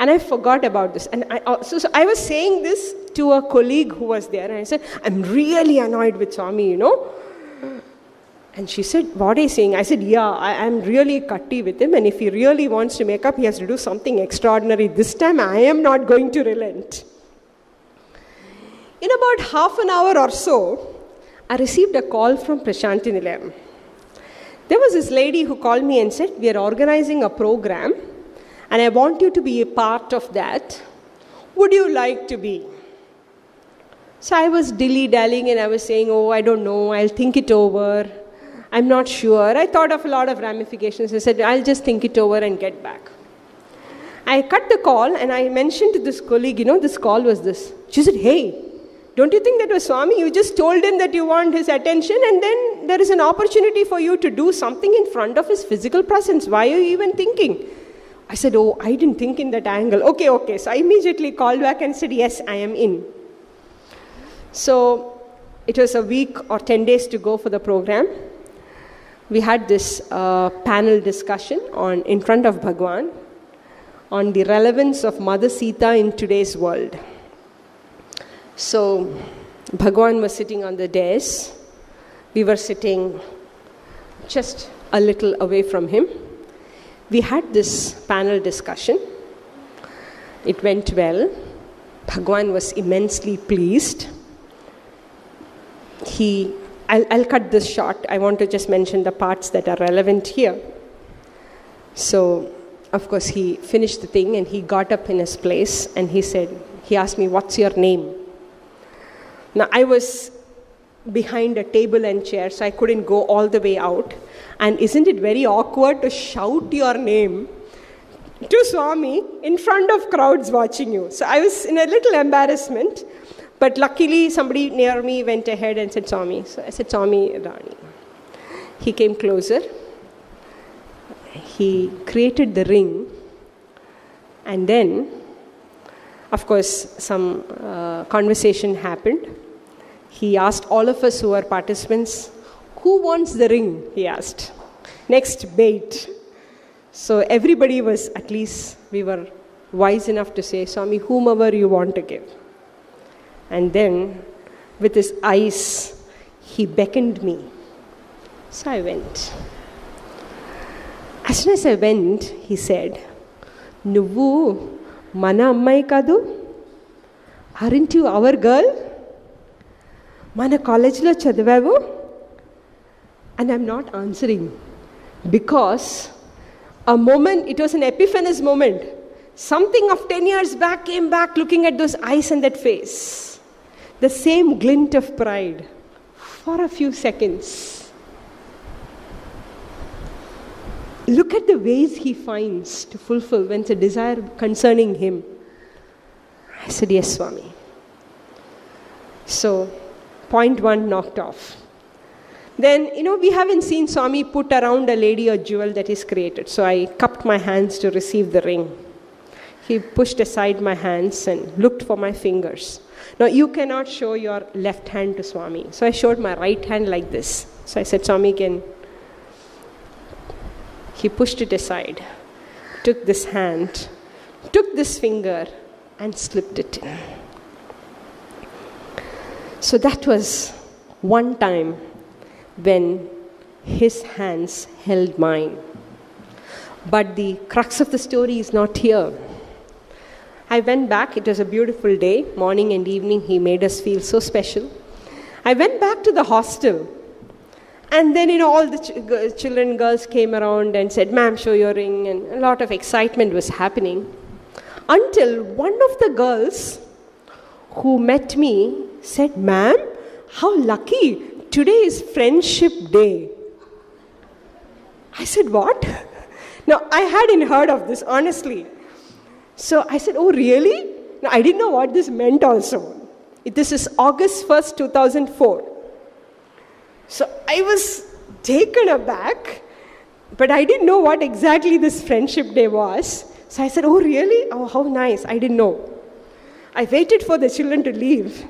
And I forgot about this. And I, uh, so, so I was saying this to a colleague who was there, and I said, I'm really annoyed with Swami, you know. And she said, What are you saying? I said, Yeah, I, am really katti with him, and if he really wants to make up, he has to do something extraordinary. This time, I am not going to relent. In about half an hour or so, I received a call from Prashanti Nilayam. There was this lady who called me and said, We are organizing a program, and I want you to be a part of that. Would you like to be? So I was dilly dallying and I was saying, Oh, I don't know, I'll think it over. I'm not sure. I thought of a lot of ramifications. I said, I'll just think it over and get back. I cut the call and I mentioned to this colleague, you know, this call was this. She said, Hey, don't you think that was Swami? You just told him that you want his attention, and then there is an opportunity for you to do something in front of his physical presence. Why are you even thinking? I said, Oh, I didn't think in that angle. Okay, okay. So I immediately called back and said, Yes, I am in. So it was a week or 10 days to go for the program. We had this uh, panel discussion on in front of Bhagwan on the relevance of Mother Sita in today's world. So Bhagwan was sitting on the dais. We were sitting just a little away from him. We had this panel discussion. It went well. Bhagwan was immensely pleased he, I'll, I'll cut this short. I want to just mention the parts that are relevant here. So, of course, he finished the thing and he got up in his place and he said, he asked me, What's your name? Now, I was behind a table and chair, so I couldn't go all the way out. And isn't it very awkward to shout your name to Swami in front of crowds watching you? So I was in a little embarrassment. But luckily, somebody near me went ahead and said, Swami. So I said, Swami Rani. He came closer. He created the ring. And then, of course, some uh, conversation happened. He asked all of us who were participants, Who wants the ring? He asked. Next, bait. So everybody was, at least, we were wise enough to say, Swami, whomever you want to give. And then, with his eyes, he beckoned me. So I went. As soon as I went, he said, Nuvu, mana ammai kadu? Aren't you our girl? Mana college lo chadivavu? And I'm not answering because a moment, it was an epiphanous moment. Something of 10 years back came back looking at those eyes and that face. The same glint of pride for a few seconds. Look at the ways he finds to fulfill when it's a desire concerning him. I said, Yes, Swami. So, point one knocked off. Then, you know, we haven't seen Swami put around a lady a jewel that is created. So I cupped my hands to receive the ring. He pushed aside my hands and looked for my fingers. Now, you cannot show your left hand to Swami. So I showed my right hand like this. So I said, Swami can. He pushed it aside, took this hand, took this finger, and slipped it in. So that was one time when his hands held mine. But the crux of the story is not here. I went back, it was a beautiful day, morning and evening, he made us feel so special. I went back to the hostel, and then, you know, all the ch- children, girls came around and said, Ma'am, show your ring, and a lot of excitement was happening. Until one of the girls who met me said, Ma'am, how lucky today is Friendship Day. I said, What? Now, I hadn't heard of this, honestly. So I said, Oh, really? Now, I didn't know what this meant also. This is August 1st, 2004. So I was taken aback, but I didn't know what exactly this Friendship Day was. So I said, Oh, really? Oh, how nice. I didn't know. I waited for the children to leave.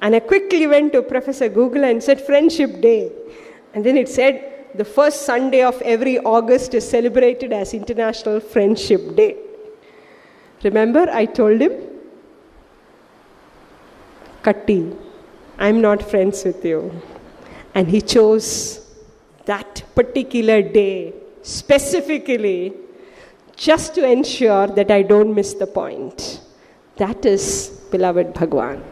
And I quickly went to Professor Google and said, Friendship Day. And then it said, the first Sunday of every August is celebrated as International Friendship Day. Remember, I told him, Katti, I'm not friends with you. And he chose that particular day specifically just to ensure that I don't miss the point. That is beloved Bhagwan.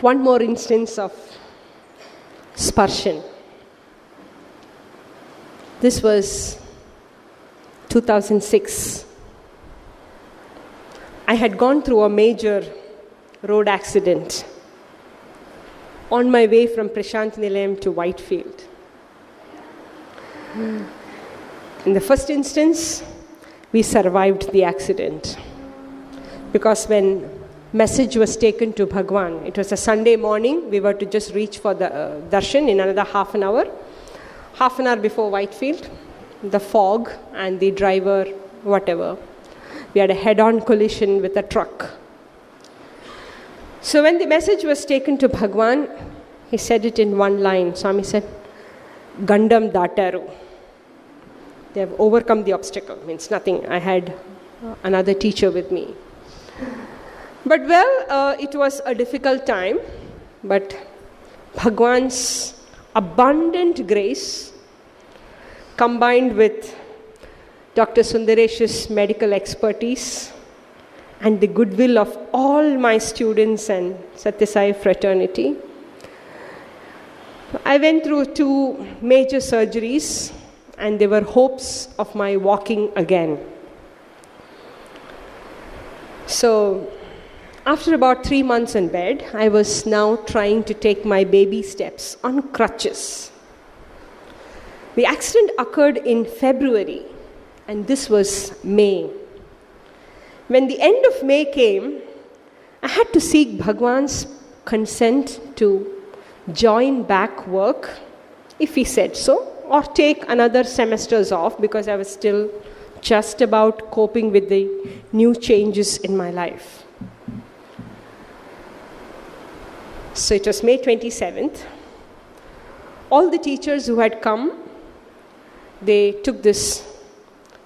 One more instance of sparshan. This was 2006. I had gone through a major road accident on my way from Prashanti Nilayam to Whitefield. In the first instance, we survived the accident because when message was taken to Bhagwan. It was a Sunday morning. We were to just reach for the uh, darshan in another half an hour. Half an hour before Whitefield, the fog and the driver, whatever. We had a head on collision with a truck. So when the message was taken to Bhagwan, he said it in one line. Swami said, Gandam Dataru. They have overcome the obstacle. Means nothing. I had another teacher with me. But well, uh, it was a difficult time, but Bhagwan's abundant grace combined with Dr. Sundaresh's medical expertise and the goodwill of all my students and Sathya Sai fraternity. I went through two major surgeries and there were hopes of my walking again. So, after about three months in bed, I was now trying to take my baby steps on crutches. The accident occurred in February, and this was May. When the end of May came, I had to seek Bhagwan's consent to join back work if he said so, or take another semesters off because I was still just about coping with the new changes in my life. So it was May 27th. All the teachers who had come, they took this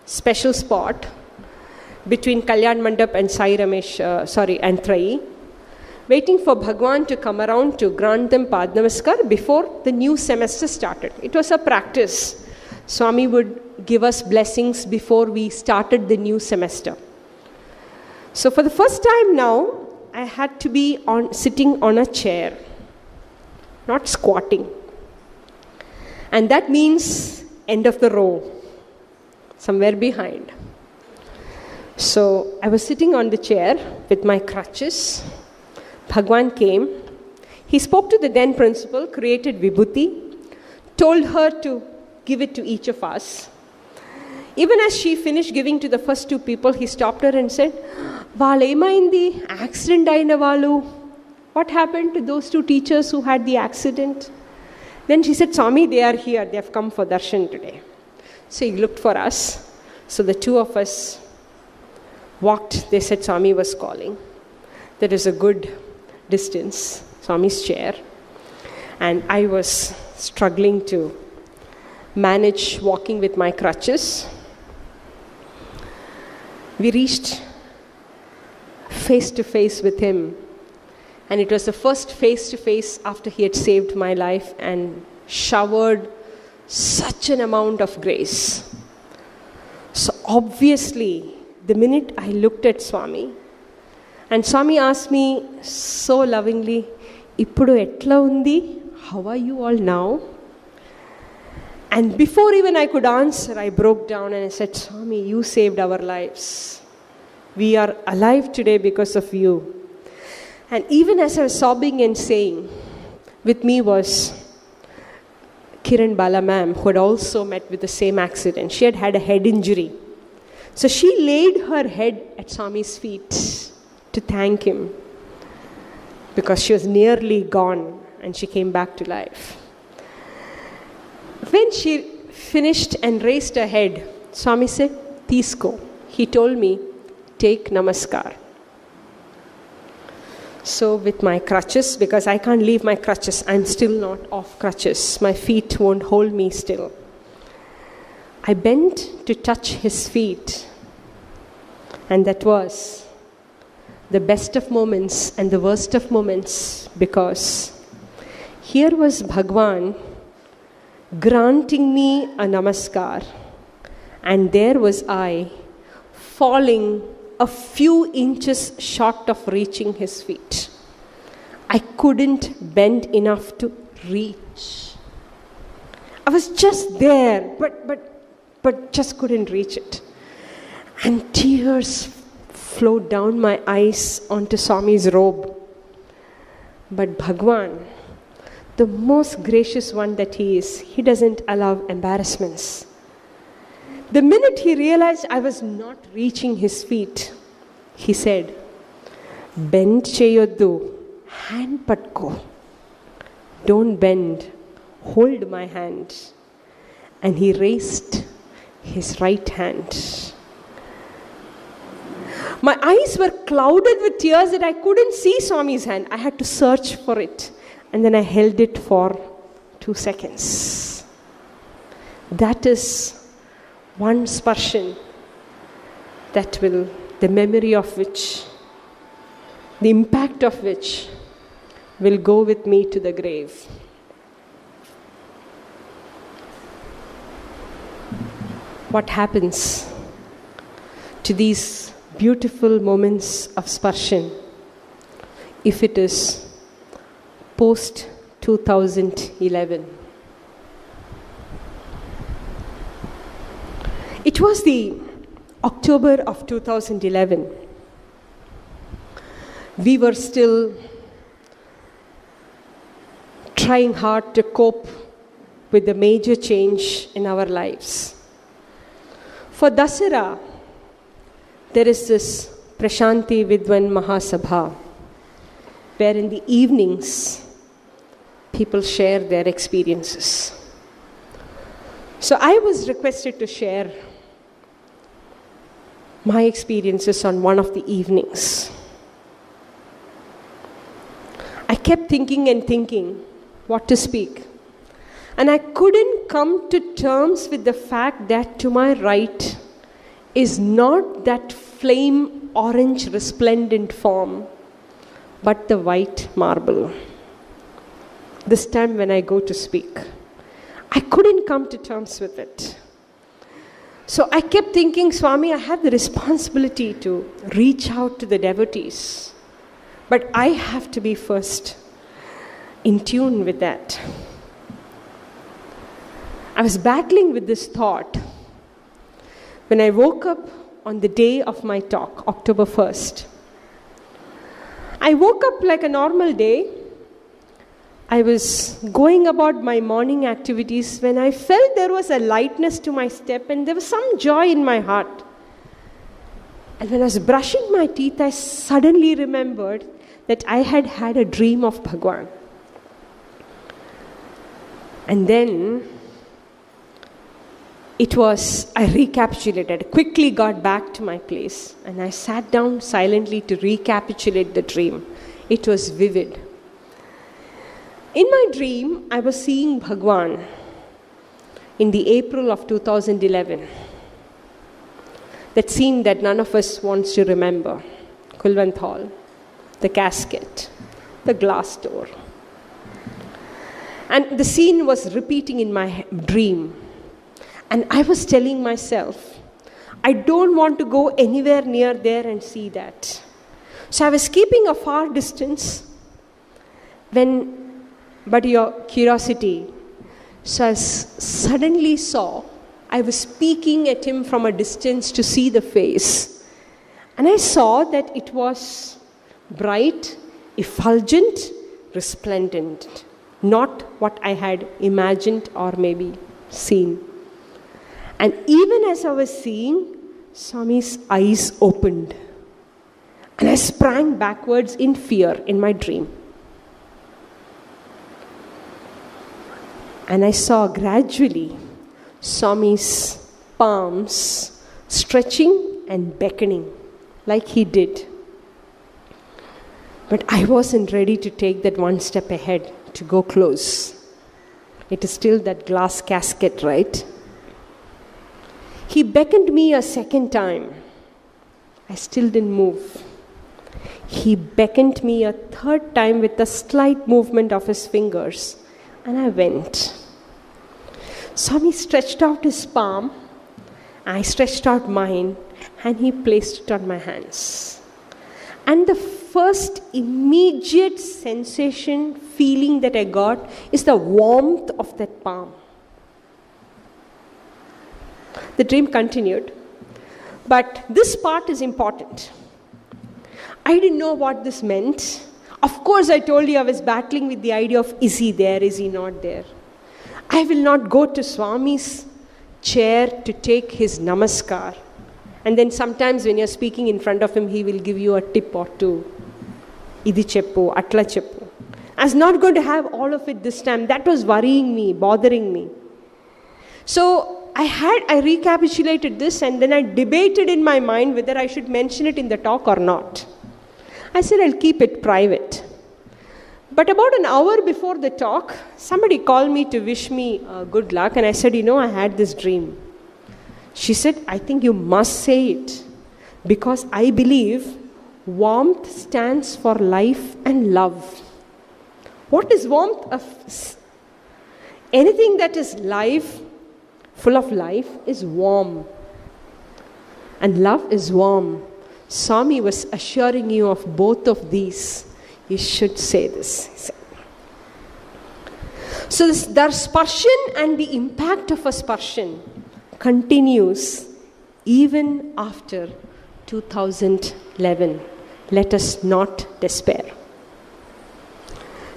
special spot between Kalyan Mandap and Sai Ramesh, uh, sorry, and Trayee, waiting for Bhagwan to come around to grant them Padnamaskar before the new semester started. It was a practice. Swami would give us blessings before we started the new semester. So, for the first time now, I had to be on, sitting on a chair, not squatting. And that means end of the row, somewhere behind. So I was sitting on the chair with my crutches. Bhagwan came. He spoke to the then principal, created Vibhuti, told her to give it to each of us. Even as she finished giving to the first two people, he stopped her and said, వాళ్ళేమైంది accident అయిన వాళ్ళు what happened to those two teachers who had the accident? Then she said, Swami, they are here. They have come for darshan today. So he looked for us. So the two of us walked. They said Swami was calling. There is a good distance, Swami's chair. And I was struggling to manage walking with my crutches. We reached face to face with him. And it was the first face to face after he had saved my life and showered such an amount of grace. So, obviously, the minute I looked at Swami, and Swami asked me so lovingly, Ippudu etla undi? How are you all now? And before even I could answer, I broke down and I said, Swami, you saved our lives. We are alive today because of you. And even as I was sobbing and saying, with me was Kiran Bala ma'am, who had also met with the same accident. She had had a head injury. So she laid her head at Swami's feet to thank him because she was nearly gone and she came back to life. When she finished and raised her head, Swami said, Tisko. He told me, take namaskar. So, with my crutches, because I can't leave my crutches, I'm still not off crutches. My feet won't hold me still. I bent to touch his feet, and that was the best of moments and the worst of moments because here was Bhagwan granting me a namaskar, and there was I falling a few inches short of reaching his feet. I couldn't bend enough to reach. I was just there, but, but, but just couldn't reach it. And tears flowed down my eyes onto Swami's robe. But Bhagwan, the most gracious one that he is, he doesn't allow embarrassments. The minute he realized I was not reaching his feet, he said, Bend cheyoddu, hand patko. Don't bend, hold my hand. And he raised his right hand. My eyes were clouded with tears that I couldn't see Swami's hand. I had to search for it. And then I held it for two seconds. That is one sparshan that will, the memory of which, the impact of which will go with me to the grave. What happens to these beautiful moments of sparshan if it is post 2011? It was the October of 2011. We were still trying hard to cope with the major change in our lives. For Dasara, there is this Prashanti Vidwan Mahasabha, where in the evenings people share their experiences. So I was requested to share my experiences on one of the evenings. I kept thinking and thinking what to speak. And I couldn't come to terms with the fact that to my right is not that flame orange resplendent form, but the white marble. This time when I go to speak, I couldn't come to terms with it. So I kept thinking, Swami, I have the responsibility to reach out to the devotees. But I have to be first in tune with that. I was battling with this thought when I woke up on the day of my talk, October 1st. I woke up like a normal day. I was going about my morning activities when I felt there was a lightness to my step and there was some joy in my heart. And when I was brushing my teeth, I suddenly remembered that I had had a dream of Bhagwan. And then it was, I recapitulated, quickly got back to my place, and I sat down silently to recapitulate the dream. It was vivid. In my dream, I was seeing Bhagwan in the April of 2011. That scene that none of us wants to remember Kulwant the casket, the glass door. And the scene was repeating in my dream and I was telling myself, I don't want to go anywhere near there and see that. So I was keeping a far distance when, but your curiosity. So I suddenly saw, I was speaking at him from a distance to see the face. And I saw that it was bright, effulgent, resplendent, not what I had imagined or maybe seen. And even as I was seeing, Swami's eyes opened. And I sprang backwards in fear in my dream. And I saw gradually Swami's palms stretching and beckoning like he did. But I wasn't ready to take that one step ahead to go close. It is still that glass casket, right? He beckoned me a second time. I still didn't move. He beckoned me a third time with a slight movement of his fingers, and I went. Swami stretched out his palm. I stretched out mine, and he placed it on my hands. And the first immediate sensation, feeling that I got is the warmth of that palm. The dream continued. But this part is important. I didn't know what this meant. Of course, I told you I was battling with the idea of is he there, is he not there. I will not go to Swami's chair to take his namaskar. And then sometimes when you're speaking in front of him, he will give you a tip or two. Idi cheppu, atla cheppu. I was not going to have all of it this time. That was worrying me, bothering me. So I had, I recapitulated this and then I debated in my mind whether I should mention it in the talk or not. I said I'll keep it private. But about an hour before the talk, somebody called me to wish me uh, good luck, and I said, You know, I had this dream. She said, I think you must say it because I believe warmth stands for life and love. What is warmth? Of anything that is life full of life is warm. And love is warm. Swami was assuring you of both of these. You should say this. So, this darsparshan and the impact of a sparshan continues even after 2011. Let us not despair.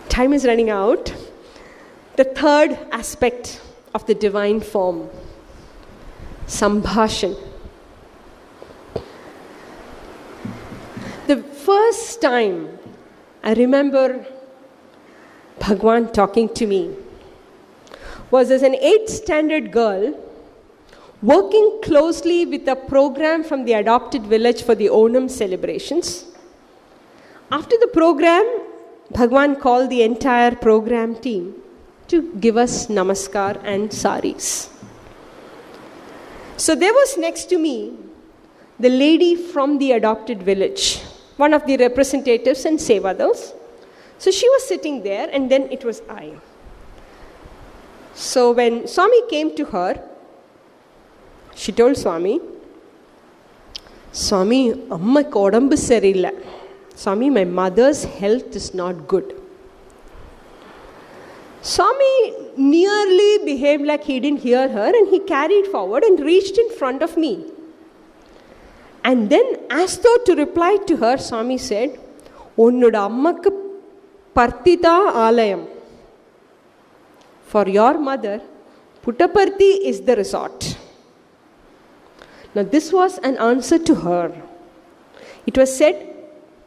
Time is running out. The third aspect of the divine form. Sambhashan. The first time I remember Bhagwan talking to me was as an 8th standard girl working closely with a program from the adopted village for the Onam celebrations. After the program, Bhagwan called the entire program team to give us namaskar and saris. So there was next to me the lady from the adopted village, one of the representatives and sevadas. So she was sitting there, and then it was I. So when Swami came to her, she told Swami, Swami, amma kodambu sarilla. Swami, my mother's health is not good. Swami nearly behaved like he didn't hear her and he carried forward and reached in front of me. And then, as though to reply to her, Swami said, உன்னோட அம்மாக்கு பர்த்திதா ஆலயம் for your mother Puttaparthi is the resort Now, this was an answer to her. It was said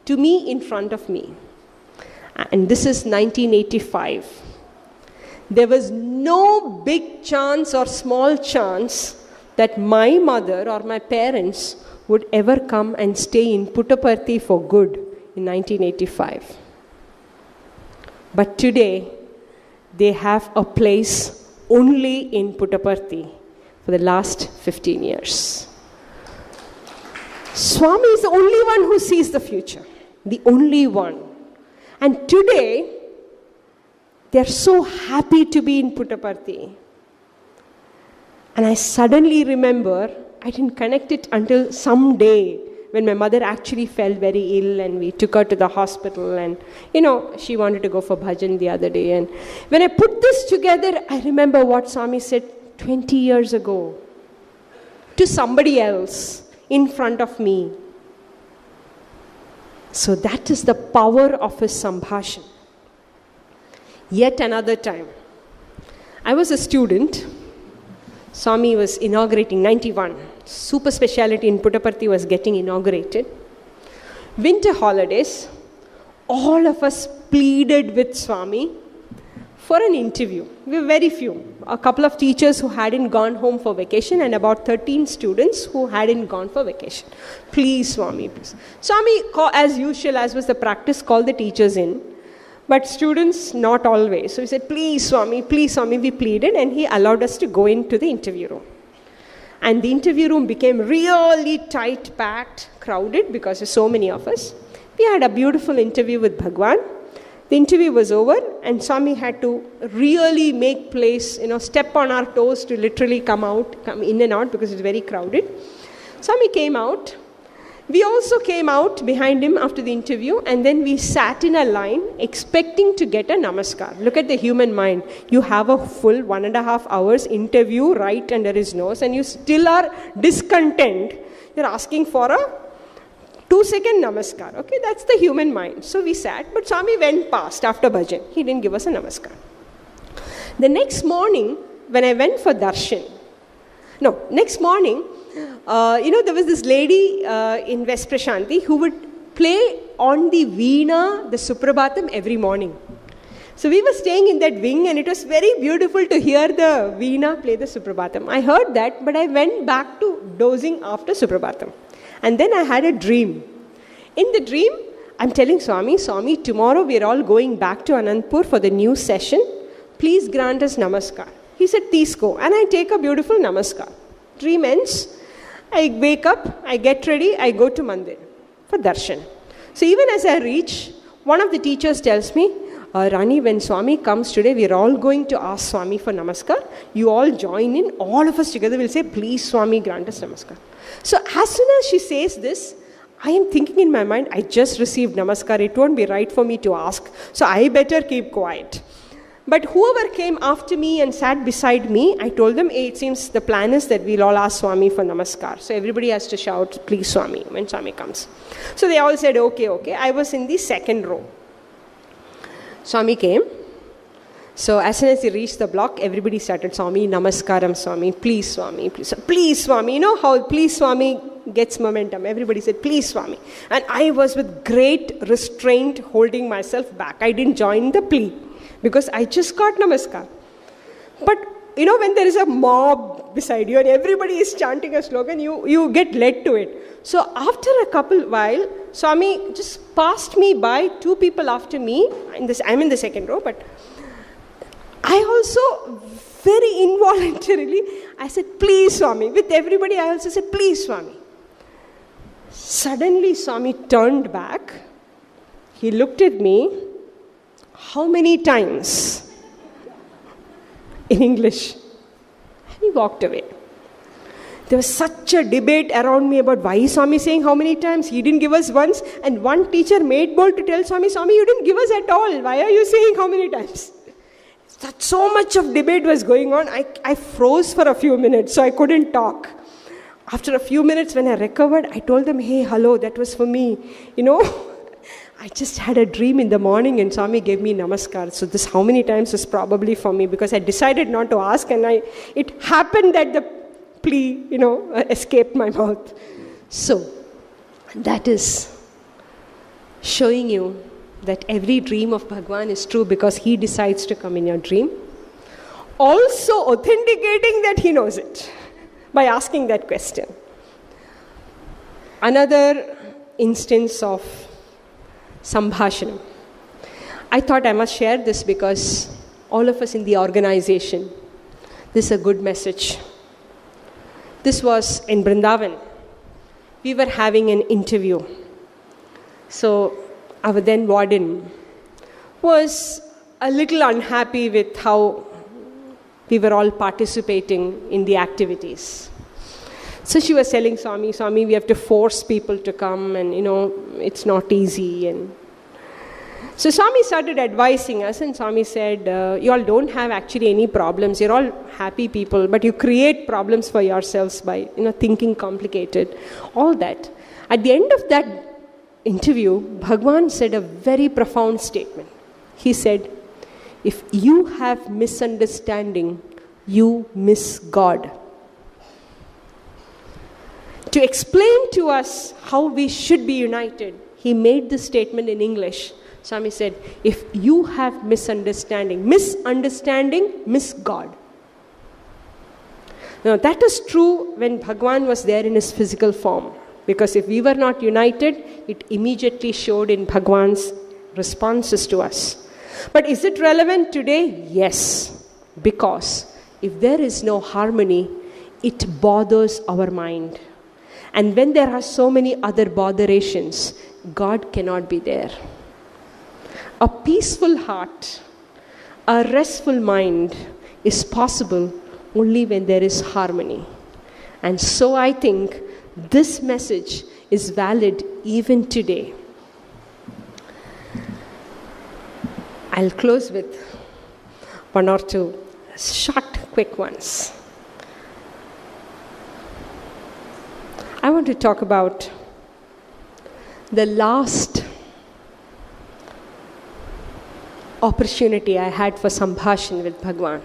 to me in front of me. And this is 1985. There was no big chance or small chance that my mother or my parents would ever come and stay in Puttaparthi for good in 1985. But today, they have a place only in Puttaparthi for the last 15 years. Swami is the only one who sees the future, the only one. And today, they're so happy to be in Puttaparthi. And I suddenly remember, I didn't connect it until some day when my mother actually fell very ill and we took her to the hospital and you know she wanted to go for bhajan the other day. And when i put this together i remember what swami said 20 years ago to somebody else in front of me. So that is the power of his sambhashan. Yet another time i was a student. Swami was inaugurating 91 super speciality in Puttaparthi was getting inaugurated. Winter holidays, all of us pleaded with Swami for an interview. We were very few. A couple of teachers who hadn't gone home for vacation, and about 13 students who hadn't gone for vacation. Please, Swami, please. Swami, as usual, as was the practice, called the teachers in. But students, not always. So he said, Please, Swami, please, Swami, we pleaded, and he allowed us to go into the interview room. And the interview room became really tight, packed, crowded because there's so many of us. We had a beautiful interview with Bhagwan. The interview was over, and Swami had to really make place, you know, step on our toes to literally come out, come in and out because it's very crowded. Swami came out. We also came out behind him after the interview, and then we sat in a line expecting to get a namaskar. Look at the human mind. You have a full one and a half hours interview right under his nose, and you still are discontent. You're asking for a two second namaskar. Okay, that's the human mind. So we sat, but Swami went past after bhajan. He didn't give us a namaskar. The next morning, when I went for darshan, no, next morning, uh, you know, there was this lady uh, in West Prashanti who would play on the veena, the Suprabhatam, every morning. So we were staying in that wing, and it was very beautiful to hear the veena play the Suprabhatam. I heard that, but I went back to dozing after Suprabhatam. And then I had a dream. In the dream, I'm telling Swami, Swami, tomorrow we are all going back to Anantapur for the new session. Please grant us namaskar. He said, Teesko. And I take a beautiful namaskar. Dream ends. I wake up, I get ready, I go to Mandir for darshan. So even as I reach, one of the teachers tells me, uh, Rani, when Swami comes today, we are all going to ask Swami for namaskar. You all join in, all of us together will say, Please, Swami, grant us namaskar. So as soon as she says this, I am thinking in my mind, I just received namaskar. It won't be right for me to ask. So I better keep quiet. But whoever came after me and sat beside me, I told them, hey, it seems the plan is that we'll all ask Swami for namaskar. So everybody has to shout, please, Swami, when Swami comes. So they all said, okay, okay. I was in the second row. Swami came. So as soon as he reached the block, everybody started, Swami, Namaskaram, Swami, please, Swami, please, please, Swami. You know how please, Swami gets momentum. Everybody said, please, Swami. And I was with great restraint holding myself back. I didn't join the plea because I just got Namaskar. But you know, when there is a mob beside you and everybody is chanting a slogan, you, you get led to it. So after a couple while, Swami just passed me by, two people after me. In this, I'm in the second row, but I also very involuntarily, I said, please, Swami. With everybody, I also said, please, Swami. Suddenly, Swami turned back. He looked at me. How many times? In English. And he walked away. there was such a debate around me about why is Swami saying how many times? He didn't give us once. And one teacher made bold to tell Swami, Swami, you didn't give us at all. Why are you saying how many times? So much of debate was going on. I, I froze for a few minutes, so I couldn't talk. After a few minutes, when I recovered, I told them, hey, hello, that was for me. You know, I just had a dream in the morning and Swami gave me namaskar. So this how many times is probably for me because I decided not to ask and I it happened that the plea, you know, escaped my mouth. So, that is showing you that every dream of Bhagwan is true because he decides to come in your dream. Also, authenticating that he knows it by asking that question. Another instance of Sambhashanam. I thought I must share this because all of us in the organization, this is a good message this was in Brindavan. We were having an interview. So, our then warden was a little unhappy with how we were all participating in the activities. So she was telling Swami, Swami, we have to force people to come, and you know, it's not easy. And so Swami started advising us, and Swami said, uh, You all don't have actually any problems. You're all happy people, but you create problems for yourselves by you know, thinking complicated. All that. At the end of that interview, Bhagwan said a very profound statement. He said, If you have misunderstanding, you miss God. To explain to us how we should be united, he made this statement in English Swami said, if you have misunderstanding, misunderstanding, miss God. Now that is true when Bhagwan was there in his physical form. Because if we were not united, it immediately showed in Bhagwan's responses to us. But is it relevant today? Yes. Because if there is no harmony, it bothers our mind. And when there are so many other botherations, God cannot be there. A peaceful heart, a restful mind is possible only when there is harmony. And so I think this message is valid even today. I'll close with one or two short, quick ones. I want to talk about the last opportunity I had for Sambhashan with Bhagwan.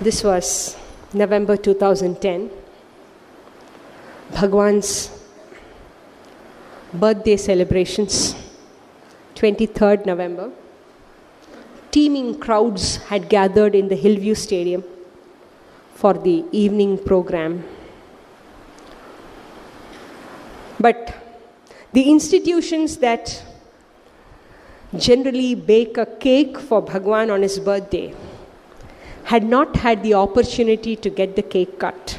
This was November 2010. Bhagwan's birthday celebrations, 23rd November. Teeming crowds had gathered in the Hillview Stadium for the evening program. But the institutions that generally bake a cake for Bhagwan on his birthday, had not had the opportunity to get the cake cut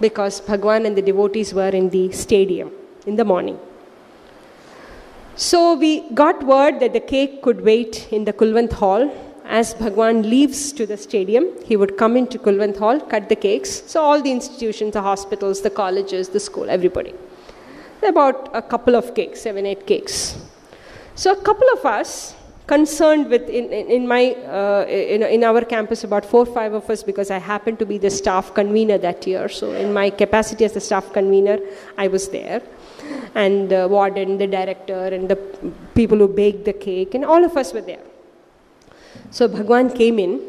because Bhagwan and the devotees were in the stadium in the morning. So we got word that the cake could wait in the Kulwant Hall. As Bhagwan leaves to the stadium, he would come into Kulwant Hall, cut the cakes. So all the institutions, the hospitals, the colleges, the school, everybody. About a couple of cakes, seven, eight cakes. So a couple of us concerned with in, in, in my uh, in, in our campus about four five of us because I happened to be the staff convener that year. So in my capacity as the staff convener, I was there, and the warden, the director, and the people who baked the cake, and all of us were there. So Bhagwan came in.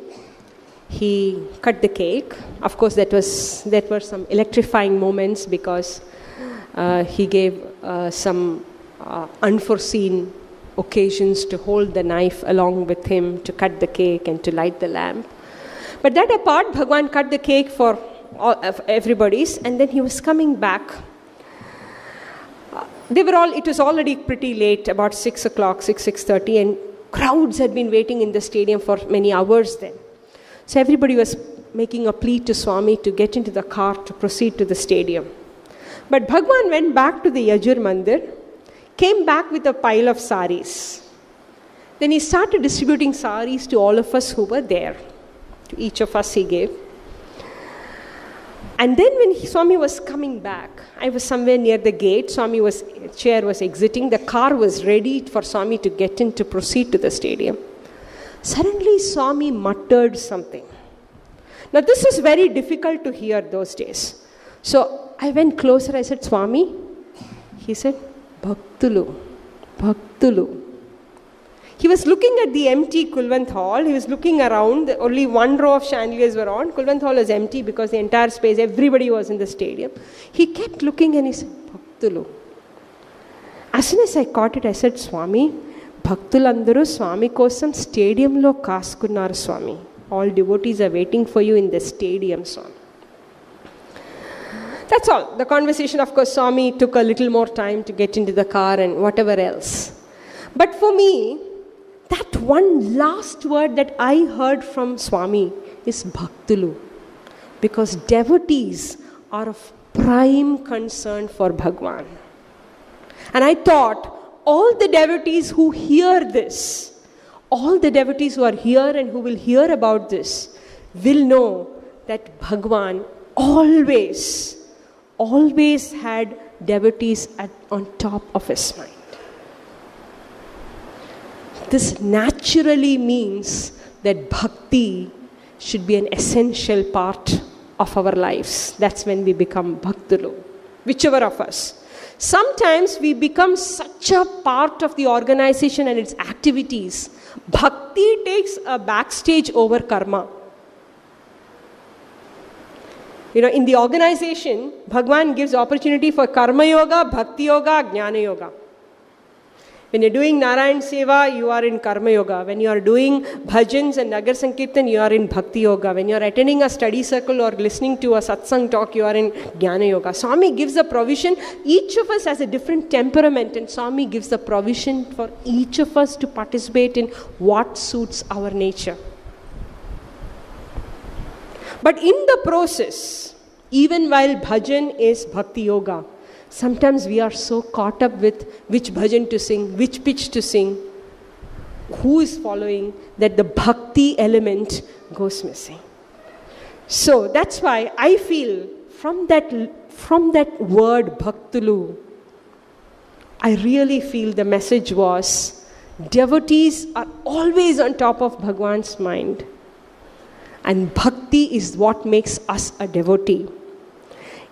He cut the cake. Of course, that was that were some electrifying moments because he gave uh, some uh, unforeseen occasions to hold the knife along with him to cut the cake and to light the lamp. But that apart, Bhagwan cut the cake for all, everybody's, and then he was coming back. Uh, they were all. It was already pretty late, about six o'clock, six six thirty, and crowds had been waiting in the stadium for many hours. Then, so everybody was making a plea to Swami to get into the car to proceed to the stadium. But Bhagwan went back to the Yajur Mandir came back with a pile of saris. Then he started distributing saris to all of us who were there. To each of us, he gave. And then when he, Swami was coming back, I was somewhere near the gate. Swami was chair was exiting. The car was ready for Swami to get in to proceed to the stadium. Suddenly, Swami muttered something. Now, this was very difficult to hear those days. So I went closer, I said, Swami, he said, Bhaktalu, Bhaktalu. He was looking at the empty Kulwant Hall. He was looking around. Only one row of chandeliers were on. Kulwant Hall is empty because the entire space, everybody was in the stadium. He kept looking and he said, Bhaktalu. As soon as I caught it, I said, Swami, భక్తులందరూ స్వామి కోసం స్టేడియంలో kunar Swami. All devotees are waiting for you in the stadium, Swami." That's all. The conversation, of course, Swami took a little more time to get into the car and whatever else. But for me, that one last word that I heard from Swami is Bhaktalu. Because devotees are of prime concern for Bhagwan. And I thought, all the devotees who hear this, all the devotees who are here and who will hear about this, will know that Bhagwan always, always had devotees at, on top of his mind. This naturally means that bhakti should be an essential part of our lives. That's when we become bhaktalu, whichever of us. Sometimes we become such a part of the organization and its activities. Bhakti takes a backstage over karma. You know, in the organization, Bhagwan gives opportunity for karma yoga, bhakti yoga, jnana yoga. When you're doing Narayan Seva, you are in Karma Yoga. When you are doing bhajans and Nagar Sankirtan, you are in Bhakti Yoga. When you are attending a study circle or listening to a satsang talk, you are in Jnana Yoga. Swami gives the provision. Each of us has a different temperament, and Swami gives the provision for each of us to participate in what suits our nature. But in the process, even while bhajan is Bhakti Yoga, Sometimes we are so caught up with which bhajan to sing, which pitch to sing, who is following, that the bhakti element goes missing. So that's why I feel from that, from that word bhaktalu, I really feel the message was devotees are always on top of Bhagwan's mind. And bhakti is what makes us a devotee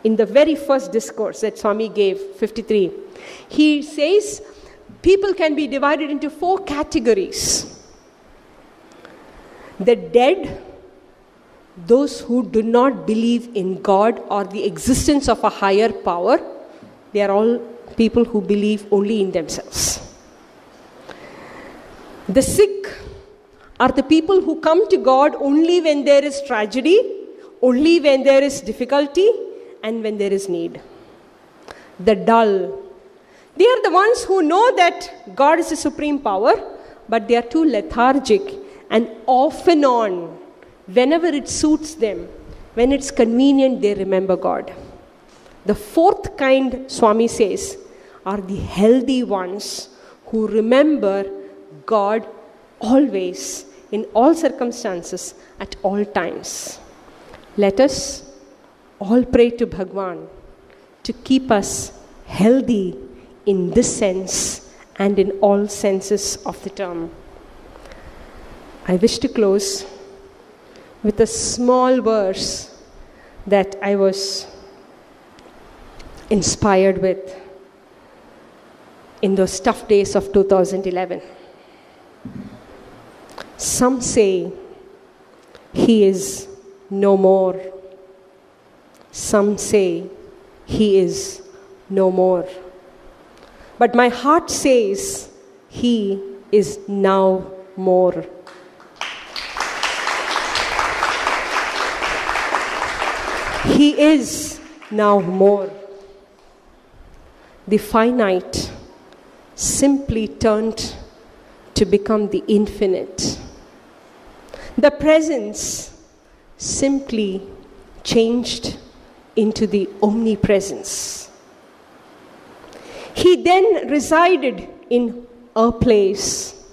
in the very first discourse that Swami gave, 53, he says people can be divided into four categories the dead, those who do not believe in God or the existence of a higher power, they are all people who believe only in themselves. The sick are the people who come to God only when there is tragedy, only when there is difficulty, and when there is need. The dull, they are the ones who know that God is the supreme power, but they are too lethargic and off and on. Whenever it suits them, when it's convenient, they remember God. The fourth kind, Swami says, are the healthy ones who remember God always, in all circumstances, at all times. Let us all pray to Bhagwan to keep us healthy in this sense and in all senses of the term. I wish to close with a small verse that I was inspired with in those tough days of 2011. Some say he is no more some say he is no more. But my heart says he is now more. He is now more. The finite simply turned to become the infinite. The presence simply changed into the omnipresence. He then resided in a place.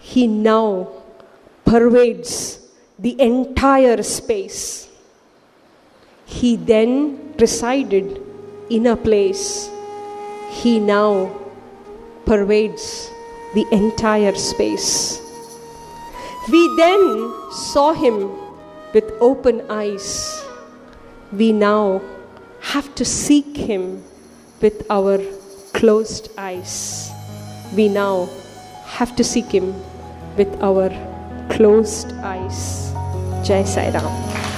He now pervades the entire space. He then resided in a place. He now pervades the entire space. We then saw him with open eyes. We now have to seek him with our closed eyes. We now have to seek him with our closed eyes. Jai Sai Ram.